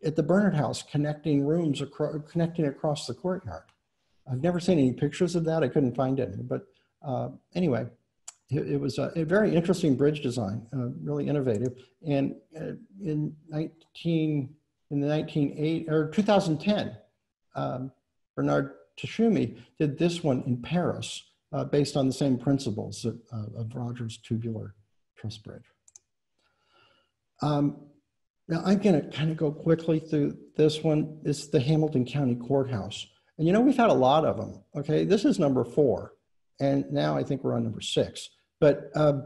at the Burnet House, connecting rooms, acro- connecting across the courtyard. I've never seen any pictures of that. I couldn't find any. But uh, anyway, it, it was a, a, very interesting bridge design, uh, really innovative. And uh, in 19, in the 1980 or 2010, um, Bernard Tschumi did this one in Paris, uh, based on the same principles of, of Rogers tubular truss bridge. Um, now I'm going to kind of go quickly through this one. It's the Hamilton County Courthouse. And you know, we've had a lot of them. Okay, this is number four. And now I think we're on number six. But uh,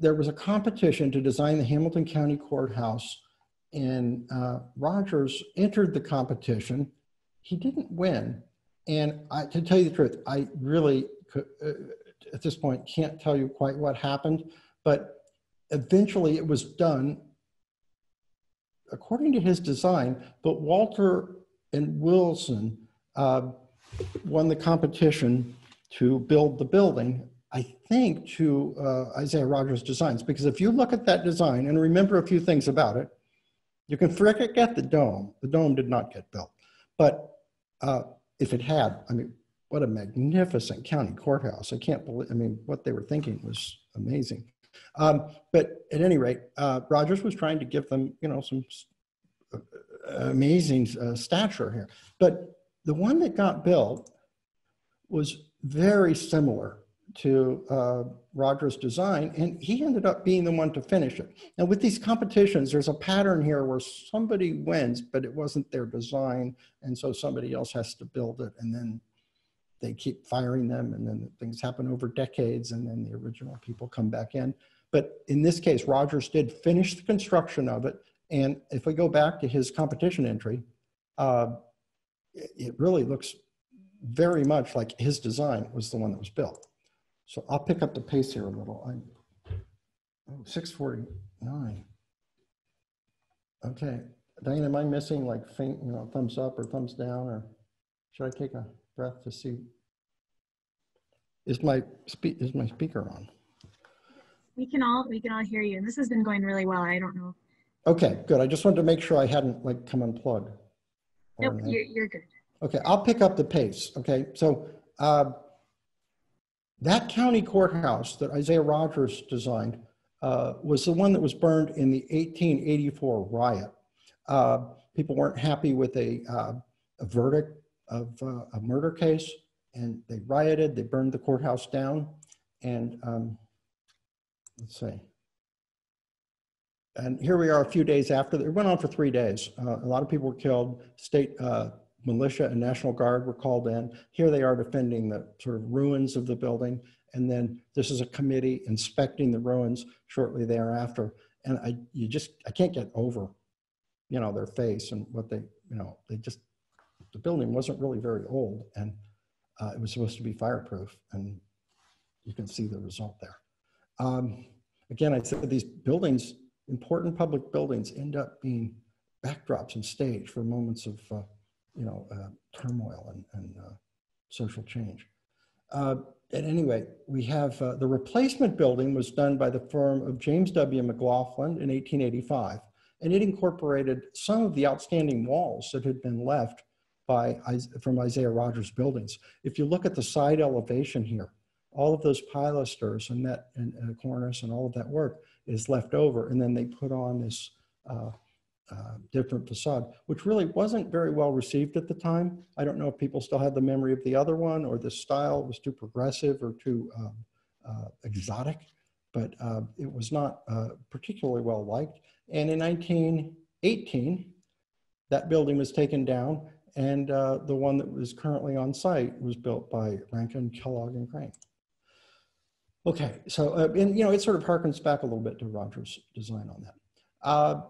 there was a competition to design the Hamilton County Courthouse, and uh, Rogers entered the competition. He didn't win. And I, to tell you the truth, I really, could, uh, at this point, can't tell you quite what happened. But eventually it was done according to his design, but Walter and Wilson uh, won the competition to build the building, I think to uh, Isaiah Rogers Designs. Because if you look at that design and remember a few things about it, you can forget the dome. The dome did not get built. But uh, if it had, I mean, what a magnificent county courthouse. I can't believe, I mean, what they were thinking was amazing. Um, but at any rate, uh, Rogers was trying to give them, you know, some uh, amazing uh, stature here. But the one that got built was very similar to uh, Rogers' design, and he ended up being the one to finish it. Now, with these competitions, there's a pattern here where somebody wins, but it wasn't their design, and so somebody else has to build it, and then they keep firing them, and then things happen over decades, and then the original people come back in. But in this case, Rogers did finish the construction of it, and if we go back to his competition entry, uh, it really looks very much like his design was the one that was built. So I'll pick up the pace here a little. I'm, oh, 649. Okay. Diane, am I missing like faint, you know, thumbs up or thumbs down or should I take a breath to see? Is my spe is my speaker on?
We can all we can all hear you. And this has been going really well. I don't know.
Okay, good. I just wanted to make sure I hadn't like come unplugged.
Nope, you're, you're good.
Okay, I'll pick up the pace. Okay, so uh, that county courthouse that Isaiah Rogers designed uh, was the one that was burned in the 1884 riot. Uh, people weren't happy with a, uh, a verdict of uh, a murder case, and they rioted. They burned the courthouse down, and um, let's see. And here we are a few days after. It went on for three days. Uh, a lot of people were killed. State uh, militia and National Guard were called in. Here they are defending the sort of ruins of the building. And then this is a committee inspecting the ruins shortly thereafter. And I, you just, I can't get over, you know, their face and what they, you know, they just, the building wasn't really very old and uh, it was supposed to be fireproof. And you can see the result there. Um, again, I said these buildings, important public buildings end up being backdrops and stage for moments of uh, you know, uh, turmoil and, and uh, social change. Uh, at any rate, we have uh, the replacement building was done by the firm of James W. McLaughlin in 1885, and it incorporated some of the outstanding walls that had been left by from Isaiah Rogers buildings. If you look at the side elevation here, all of those pilasters and that and, and cornice and all of that work is left over, and then they put on this uh, uh, different facade, which really wasn't very well received at the time. I don't know if people still have the memory of the other one or the style was too progressive or too um, uh, exotic, but uh, it was not uh, particularly well liked. And in 1918, that building was taken down and uh, the one that was currently on site was built by Rankin, Kellogg, and Crane. Okay, so, and you know, it sort of harkens back a little bit to Rogers' design on that.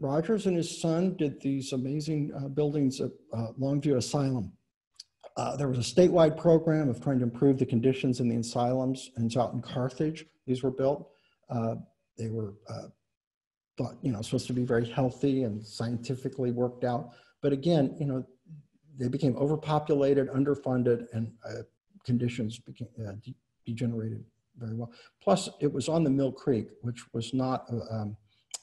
Rogers and his son did these amazing uh, buildings at uh, Longview Asylum. Uh, there was a statewide program of trying to improve the conditions in the asylums, and out in Carthage. These were built. Uh, they were uh, thought, you know, supposed to be very healthy and scientifically worked out. But again, you know, they became overpopulated, underfunded, and uh, conditions became de degenerated very well. Plus, it was on the Mill Creek, which was not um,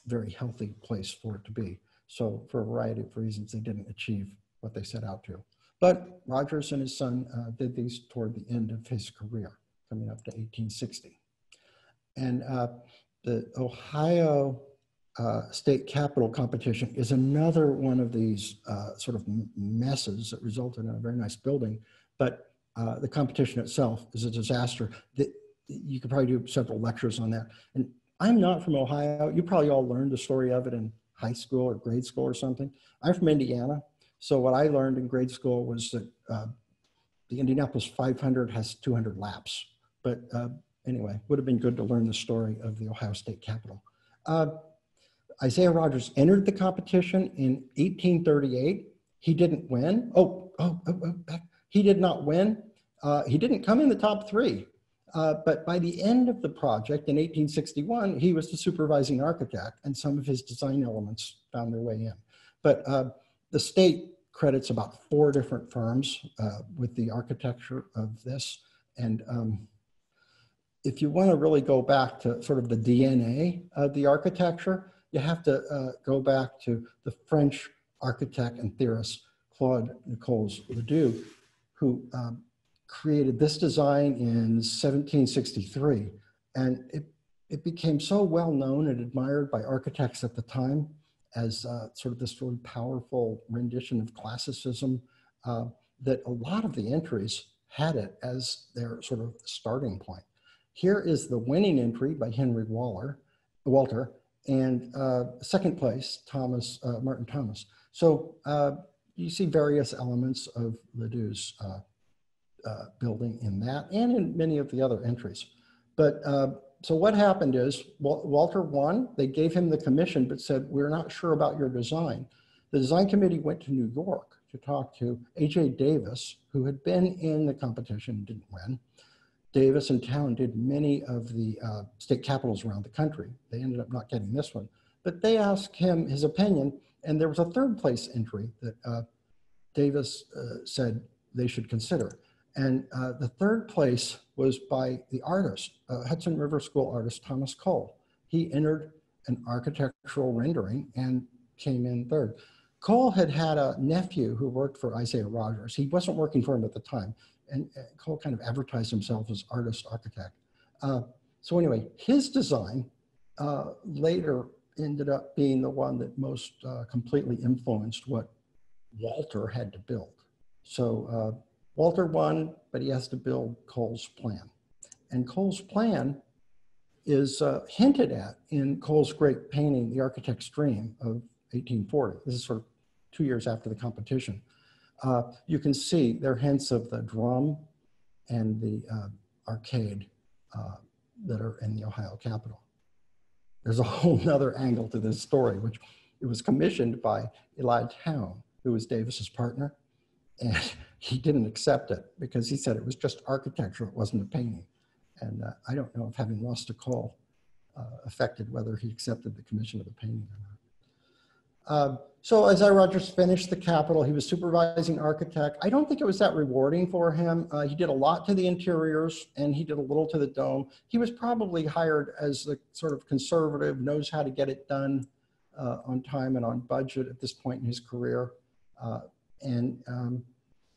very healthy place for it to be. So for a variety of reasons, they didn't achieve what they set out to. But Rogers and his son uh, did these toward the end of his career, coming up to 1860. And uh, the Ohio uh, state capitol competition is another one of these uh, sort of messes that resulted in a very nice building. But uh, the competition itself is a disaster. The, you could probably do several lectures on that. And I'm not from Ohio. You probably all learned the story of it in high school or grade school or something. I'm from Indiana. So what I learned in grade school was that uh, the Indianapolis 500 has 200 laps. But uh, anyway, would have been good to learn the story of the Ohio State Capitol. Uh, Isaiah Rogers entered the competition in 1838. He didn't win. Oh, oh, oh, oh. He did not win. Uh, he didn't come in the top three. Uh, but by the end of the project in 1861, he was the supervising architect and some of his design elements found their way in. But uh, the state credits about four different firms uh, with the architecture of this. And um, if you want to really go back to sort of the DNA of the architecture, you have to uh, go back to the French architect and theorist Claude Nicolas Ledoux, who um, created this design in 1763. And it, it became so well known and admired by architects at the time as uh, sort of this really powerful rendition of classicism uh, that a lot of the entries had it as their sort of starting point. Here is the winning entry by Henry Waller, Walter, and uh, second place, Thomas, uh, Martin Thomas. So uh, you see various elements of Ledoux's uh, building in that and in many of the other entries. But uh, so what happened is Walter won, they gave him the commission, but said, we're not sure about your design. The design committee went to New York to talk to A.J. Davis, who had been in the competition, didn't win. Davis and Town did many of the uh, state capitals around the country. They ended up not getting this one, but they asked him his opinion, and there was a third place entry that uh, Davis uh, said they should consider. And uh, the third place was by the artist, uh, Hudson River School artist Thomas Cole. He entered an architectural rendering and came in third. Cole had had a nephew who worked for Isaiah Rogers. He wasn't working for him at the time. And uh, Cole kind of advertised himself as artist architect. Uh, so anyway, his design uh, later ended up being the one that most uh, completely influenced what Walter had to build. So Walter won, but he has to build Cole's plan. And Cole's plan is uh, hinted at in Cole's great painting, The Architect's Dream of 1840. This is sort of two years after the competition. Uh, you can see there are hints of the drum and the uh, arcade uh, that are in the Ohio Capitol. There's a whole nother angle to this story, which it was commissioned by Eli Town, who was Davis's partner. And he didn't accept it because he said it was just architecture, it wasn't a painting. And uh, I don't know if having lost a call uh, affected whether he accepted the commission of the painting or not. Uh, so I Rogers finished the Capitol. He was supervising architect. I don't think it was that rewarding for him. Uh, he did a lot to the interiors and he did a little to the dome. He was probably hired as the sort of conservative, knows how to get it done uh, on time and on budget at this point in his career. Uh, and um,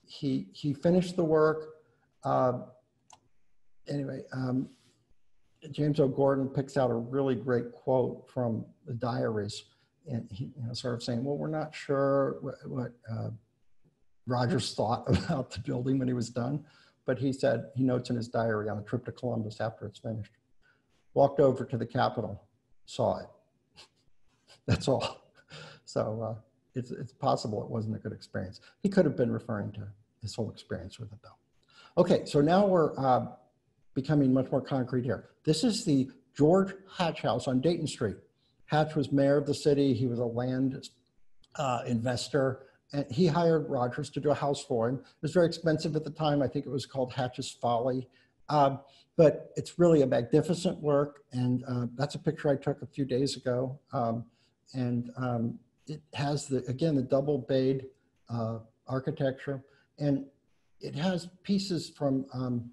he, he finished the work. Uh, anyway, um, James O'Gorman picks out a really great quote from the diaries and he, you know, sort of saying, well, we're not sure what, what uh, Rogers thought about the building when he was done, but he said, he notes in his diary on a trip to Columbus after it's finished, walked over to the Capitol, saw it. That's all. So uh, it's, it's possible it wasn't a good experience. He could have been referring to his whole experience with it though. Okay, so now we're uh, becoming much more concrete here. This is the George Hatch House on Dayton Street. Hatch was mayor of the city. He was a land uh, investor. And he hired Rogers to do a house for him. It was very expensive at the time. I think it was called Hatch's Folly. Um, but it's really a magnificent work. And uh, that's a picture I took a few days ago. Um, and um, it has, the again, the double bayed uh, architecture. And it has pieces from um,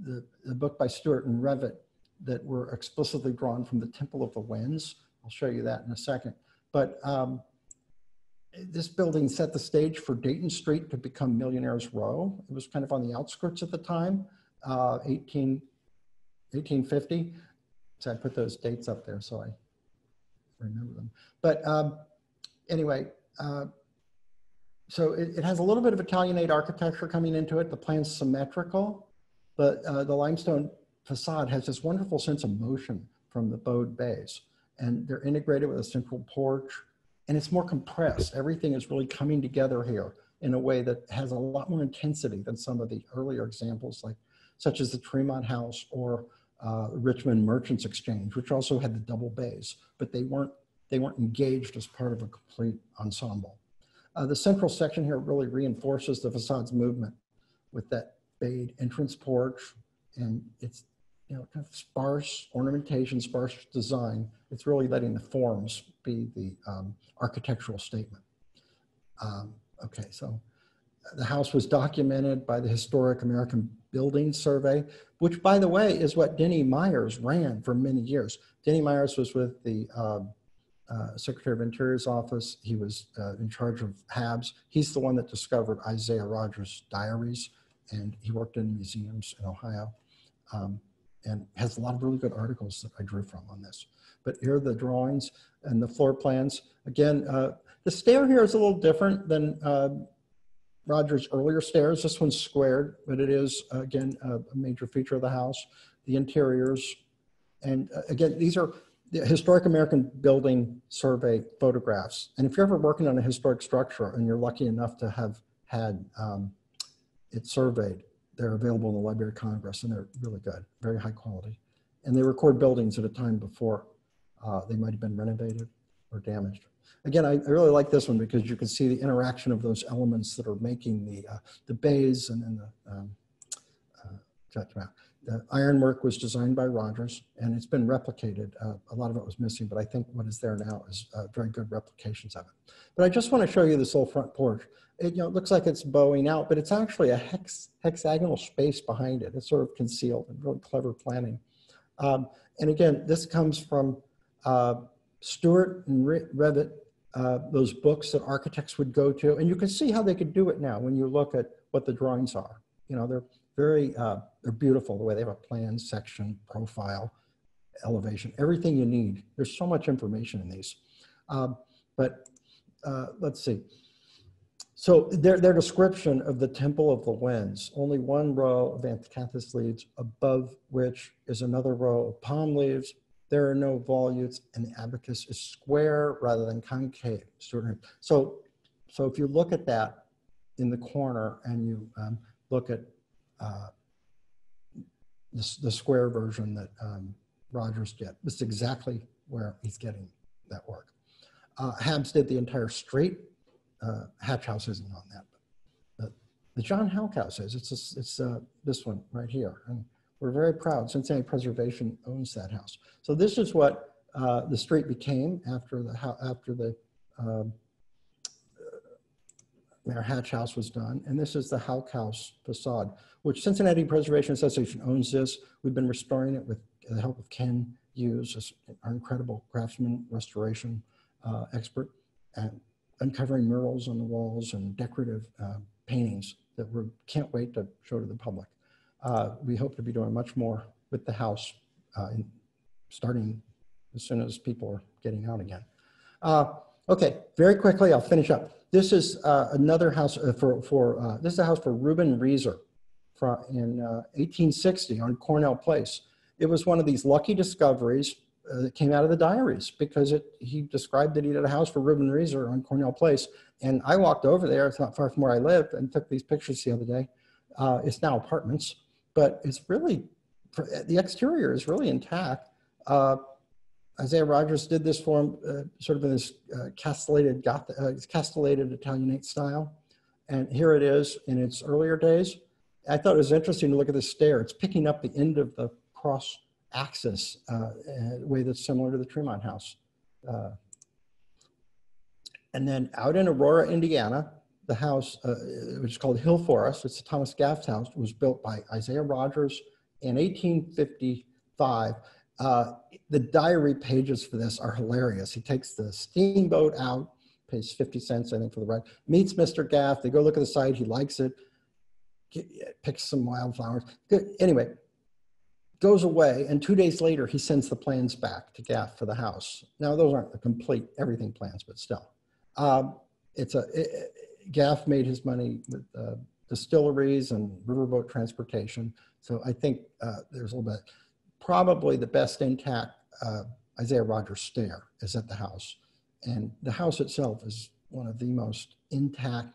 the, the book by Stuart and Revett that were explicitly drawn from the Temple of the Winds, I'll show you that in a second. But um, this building set the stage for Dayton Street to become Millionaires Row. It was kind of on the outskirts at the time, uh, 18, 1850. So I put those dates up there so I remember them. But um, anyway, uh, so it, it, has a little bit of Italianate architecture coming into it. The plan's symmetrical, but uh, the limestone facade has this wonderful sense of motion from the bowed bays and they're integrated with a central porch and it's more compressed. Everything is really coming together here in a way that has a lot more intensity than some of the earlier examples like such as the Tremont House or uh, Richmond Merchants Exchange, which also had the double bays, but they weren't, they weren't engaged as part of a complete ensemble. Uh, the central section here really reinforces the facade's movement with that bayed entrance porch and it's you know, kind of sparse ornamentation, sparse design. It's really letting the forms be the um, architectural statement. Um, okay, so the house was documented by the Historic American Building Survey, which by the way is what Denny Myers ran for many years. Denny Myers was with the um, uh, Secretary of Interior's office. He was uh, in charge of HABS. He's the one that discovered Isaiah Rogers' diaries and he worked in museums in Ohio um, and has a lot of really good articles that I drew from on this. But here are the drawings and the floor plans. Again, uh, the stair here is a little different than uh, Rogers' earlier stairs. This one's squared, but it is, again, a major feature of the house. The interiors, and uh, again, these are the Historic American Building Survey photographs. And if you're ever working on a historic structure and you're lucky enough to have had um, it surveyed, they're available in the Library of Congress and they're really good, very high quality. And they record buildings at a time before uh, they might have been renovated or damaged. Again, I, I, really like this one because you can see the interaction of those elements that are making the, uh, the bays and then the, um, uh, the ironwork was designed by Rogers and it's been replicated. Uh, a lot of it was missing, but I think what is there now is uh, very good replications of it. But I just want to show you this little front porch. It, you know, it looks like it's bowing out, but it's actually a hex, hexagonal space behind it. It's sort of concealed and really clever planning. Um, and again, this comes from uh, Stuart and Revett, uh, those books that architects would go to. And you can see how they could do it now when you look at what the drawings are. You know, they're very, uh, they're beautiful the way they have a plan, section, profile, elevation, everything you need. There's so much information in these. Um, but uh, let's see. So their, their description of the Temple of the Winds, only one row of acanthus leaves, above which is another row of palm leaves. There are no volutes, and the abacus is square rather than concave. So, so if you look at that in the corner and you um, look at uh, the, the square version that um, Rogers did. This is exactly where he's getting that work. Uh, HABS did the entire street. Uh, Hatch House isn't on that, but the John Hauck House is. It's a, it's uh, this one right here, and we're very proud. Cincinnati Preservation owns that house. So this is what uh, the street became after the after the Mayor Hatch House was done, and this is the Hauck House facade which Cincinnati Preservation Association owns this. We've been restoring it with the help of Ken Hughes, our incredible craftsman restoration uh, expert, and uncovering murals on the walls and decorative uh, paintings that we can't wait to show to the public. Uh, we hope to be doing much more with the house, uh, in, starting as soon as people are getting out again. Uh, okay, very quickly, I'll finish up. This is uh, another house for, for this is a house for Reuben Reeser in uh, 1860 on Cornell Place. It was one of these lucky discoveries uh, that came out of the diaries because it, he described that he had a house for Reuben Reeser on Cornell Place. And I walked over there, it's not far from where I live, and took these pictures the other day. Uh, it's now apartments, but it's really, the exterior is really intact. Uh, Isaiah Rogers did this for him, uh, sort of in this uh, castellated, Goth uh, castellated Italianate style. And here it is in its earlier days. I thought it was interesting to look at the stair. It's picking up the end of the cross axis uh, in a way that's similar to the Tremont House. Uh, and then out in Aurora, Indiana, the house, uh, which is called Hillforest, it's the Thomas Gaff's house, was built by Isaiah Rogers in 1855. Uh, the diary pages for this are hilarious. He takes the steamboat out, pays 50 cents, I think, for the ride, meets Mr. Gaff. They go look at the site. He likes it picks some wildflowers. Good. Anyway, goes away, and two days later, he sends the plans back to Gaff for the house. Now, those aren't the complete everything plans, but still. Um, it's a, it, Gaff made his money with uh, distilleries and riverboat transportation. So I think uh, there's a little bit, probably the best intact uh, Isaiah Rogers stair is at the house. And the house itself is one of the most intact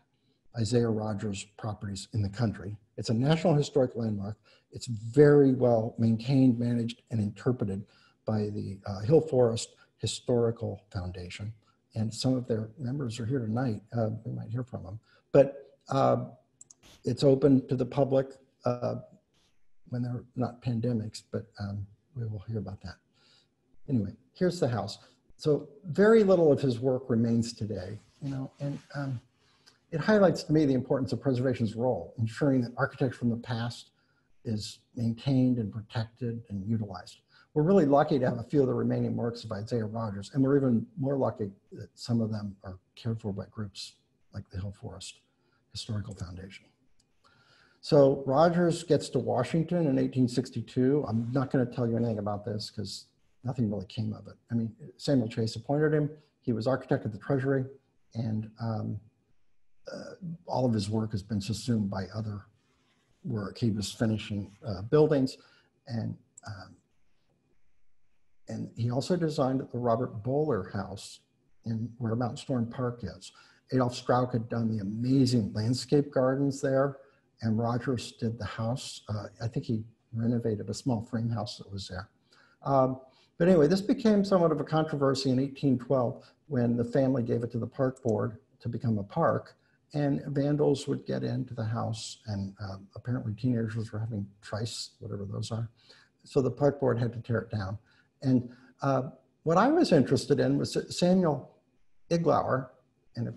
Isaiah Rogers properties in the country. It's a National Historic Landmark. It's very well maintained, managed, and interpreted by the uh, Hillforest Historical Foundation. And some of their members are here tonight. Uh, we might hear from them. But uh, it's open to the public uh, when they're not pandemics, but um, we will hear about that. Anyway, here's the house. So very little of his work remains today, you know, and um, it highlights to me the importance of preservation's role, ensuring that architecture from the past is maintained and protected and utilized. We're really lucky to have a few of the remaining works of Isaiah Rogers, and we're even more lucky that some of them are cared for by groups like the Hillforest Historical Foundation. So Rogers gets to Washington in 1862. I'm not going to tell you anything about this because nothing really came of it. I mean, Salmon Chase appointed him. He was architect of the Treasury, and um, uh, all of his work has been subsumed by other work. He was finishing uh, buildings, and um, and he also designed the Robert Bowler House in where Mount Storm Park is. Adolf Strauch had done the amazing landscape gardens there, and Rogers did the house. Uh, I think he renovated a small frame house that was there. Um, but anyway, this became somewhat of a controversy in 1812 when the family gave it to the park board to become a park and vandals would get into the house and um, apparently teenagers were having trice, whatever those are. So the park board had to tear it down. And uh, what I was interested in was Samuel Iglauer, and if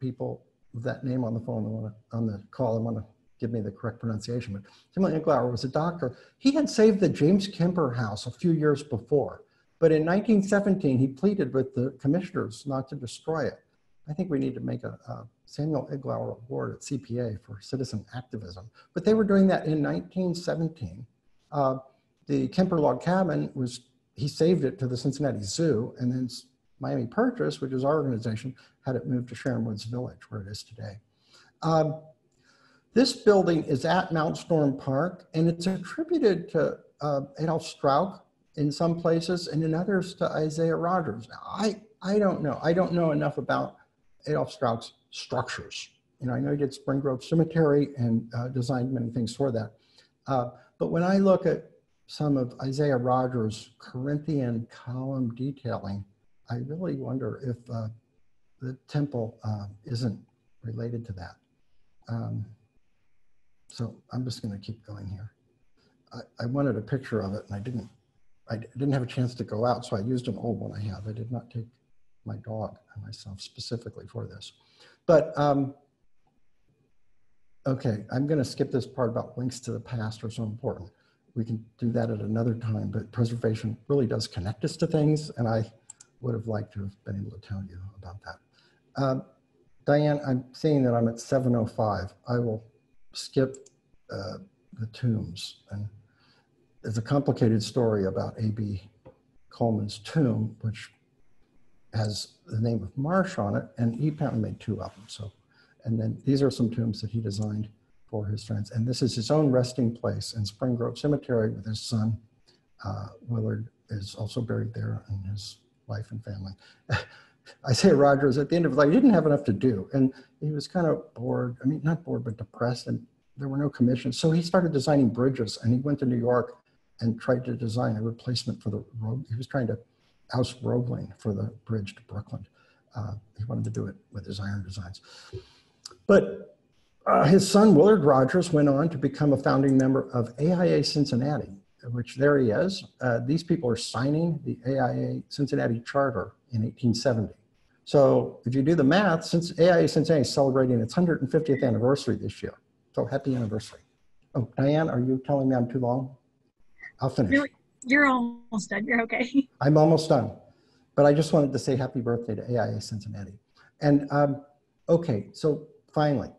people with that name on the phone on the call and want to give me the correct pronunciation, but Samuel Iglauer was a doctor. He had saved the James Kemper house a few years before, but in 1917 he pleaded with the commissioners not to destroy it. I think we need to make a, a Samuel Iglauer Award at CPA for citizen activism. But they were doing that in 1917. Uh, the Kemper log cabin was, he saved it to the Cincinnati Zoo and then Miami Purchase, which is our organization, had it moved to Sharon Woods Village where it is today. Um, this building is at Mount Storm Park and it's attributed to uh, Adolf Strauch in some places and in others to Isaiah Rogers. I, I don't know. I don't know enough about Adolf Strauch's structures. You know, I know he did Spring Grove Cemetery and uh, designed many things for that. Uh, but when I look at some of Isaiah Rogers' Corinthian column detailing, I really wonder if uh, the temple uh, isn't related to that. Um, so I'm just going to keep going here. I, I, wanted a picture of it and I didn't. I didn't have a chance to go out, so I used an old one I have. I did not take my dog and myself specifically for this. But um, okay, I'm going to skip this part about links to the past are so important. We can do that at another time, but preservation really does connect us to things, and I would have liked to have been able to tell you about that. Uh, Diane, I'm seeing that I'm at 7.05. I will skip uh, the tombs. And there's a complicated story about A.B. Coleman's tomb, which has the name of Marsh on it, and he apparently made two of them. So, and then these are some tombs that he designed for his friends. And this is his own resting place in Spring Grove Cemetery with his son. Uh, Willard is also buried there and his wife and family. Isaiah Rogers, at the end of life, he didn't have enough to do. And he was kind of bored. I mean, not bored, but depressed. And there were no commissions. So he started designing bridges and he went to New York and tried to design a replacement for the road. He was trying to oust Roebling for the bridge to Brooklyn. Uh, he wanted to do it with his iron designs. But uh, his son, Willard Rogers, went on to become a founding member of AIA Cincinnati, which there he is. Uh, these people are signing the AIA Cincinnati Charter in 1870. So if you do the math, since AIA Cincinnati is celebrating its 150th anniversary this year. So happy anniversary. Oh, Diane, are you telling me I'm too long? I'll finish.
You're, you're almost done. You're okay.
I'm almost done. But I just wanted to say happy birthday to AIA Cincinnati. And um, okay, so finally,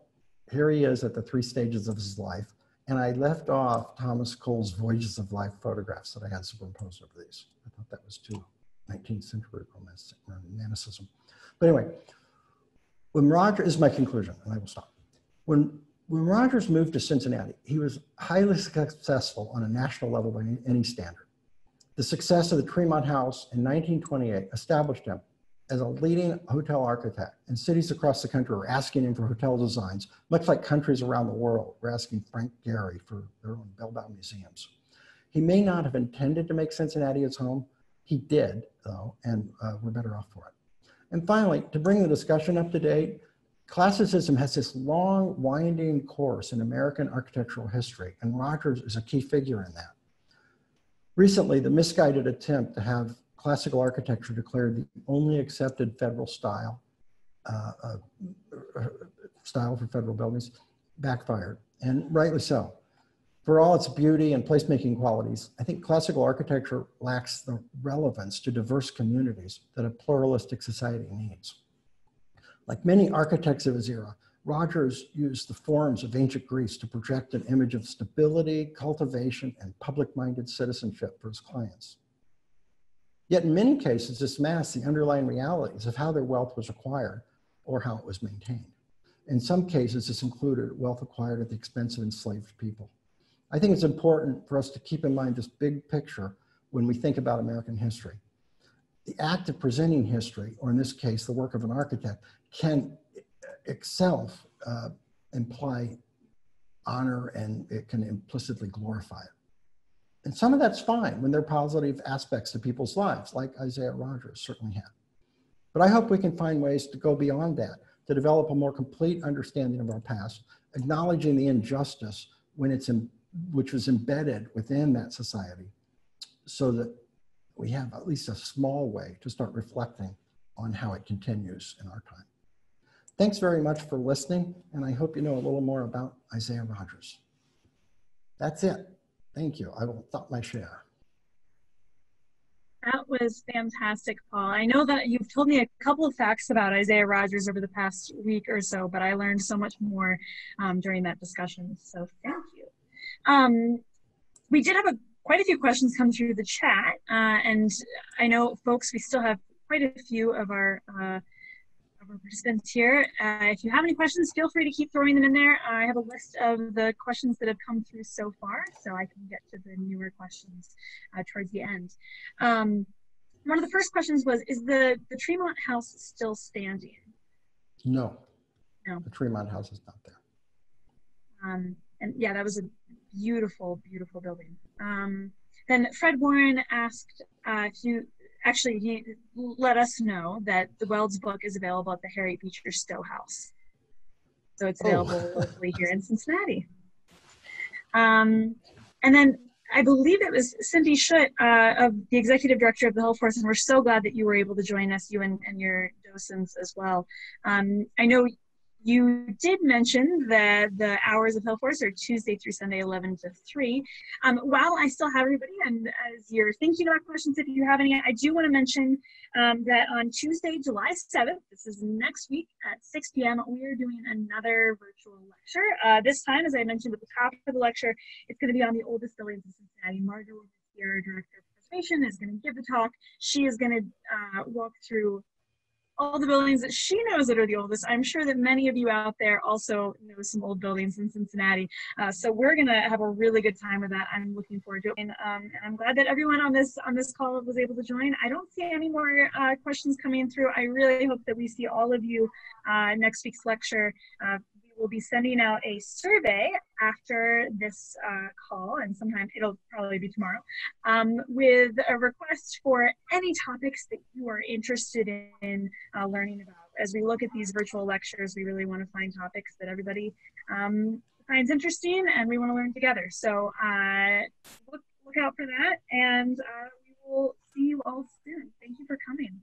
here he is at the three stages of his life. And I left off Thomas Cole's Voyages of Life photographs that I had superimposed over these. I thought that was too 19th century romanticism. But anyway, when Roger is my conclusion, and I will stop. When when Rogers moved to Cincinnati, he was highly successful on a national level by any standard. The success of the Tremont House in 1928 established him as a leading hotel architect, and cities across the country are asking him for hotel designs, much like countries around the world were asking Frank Gehry for their own Bilbao museums. He may not have intended to make Cincinnati his home. He did, though, and uh, we're better off for it. And finally, to bring the discussion up to date, classicism has this long, winding course in American architectural history, and Rogers is a key figure in that. Recently, the misguided attempt to have classical architecture declared the only accepted federal style, uh, uh, style for federal buildings backfired, and rightly so. For all its beauty and placemaking qualities, I think classical architecture lacks the relevance to diverse communities that a pluralistic society needs. Like many architects of his era, Rogers used the forms of ancient Greece to project an image of stability, cultivation, and public-minded citizenship for his clients. Yet in many cases, this masks the underlying realities of how their wealth was acquired or how it was maintained. In some cases, this included wealth acquired at the expense of enslaved people. I think it's important for us to keep in mind this big picture when we think about American history. The act of presenting history, or in this case, the work of an architect, can itself uh, imply honor and it can implicitly glorify it. And some of that's fine when there are positive aspects to people's lives, like Isaiah Rogers certainly had. But I hope we can find ways to go beyond that, to develop a more complete understanding of our past, acknowledging the injustice when it's in, which was embedded within that society, so that we have at least a small way to start reflecting on how it continues in our time. Thanks very much for listening, and I hope you know a little more about Isaiah Rogers. That's it. Thank you. I will stop my share.
That was fantastic, Paul. I know that you've told me a couple of facts about Isaiah Rogers over the past week or so, but I learned so much more um, during that discussion. So thank you. Um, we did have a, quite a few questions come through the chat, uh, and I know, folks, we still have quite a few of our uh, our participants here. Uh, if you have any questions, feel free to keep throwing them in there. I have a list of the questions that have come through so far, so I can get to the newer questions uh, towards the end. Um, one of the first questions was, is the, the Tremont House still standing?
No. No. The Tremont House is not there.
Um, and yeah, that was a beautiful, beautiful building. Um, then Fred Warren asked uh, if you actually he let us know that the Weld's book is available at the Harriet Beecher Stowe House. So it's oh. available oh. locally here in Cincinnati. Um, and then I believe it was Cindy Schutt, uh, of the executive director of the Hillforest, and we're so glad that you were able to join us, you and, and your docents as well. Um, I know you did mention that the hours of Hillforest are Tuesday through Sunday, 11 to 3. Um, while I still have everybody, and as you're thinking about questions, if you have any, I do want to mention um, that on Tuesday, July 7th, this is next week at 6 p.m., we are doing another virtual lecture. Uh, this time, as I mentioned at the top of the lecture, it's going to be on the oldest buildings in Cincinnati. Margaret here, Director of Preservation, is going to give the talk. She is going to uh, walk through all the buildings that she knows that are the oldest. I'm sure that many of you out there also know some old buildings in Cincinnati. Uh, so we're gonna have a really good time with that. I'm looking forward to it, and, um, and I'm glad that everyone on this on this call was able to join. I don't see any more uh, questions coming through. I really hope that we see all of you uh, next week's lecture. We'll be sending out a survey after this uh, call, and sometime it'll probably be tomorrow, um, with a request for any topics that you are interested in uh, learning about. As we look at these virtual lectures, we really want to find topics that everybody um, finds interesting and we want to learn together. So uh, look, look out for that, and uh, we will see you all soon. Thank you for coming.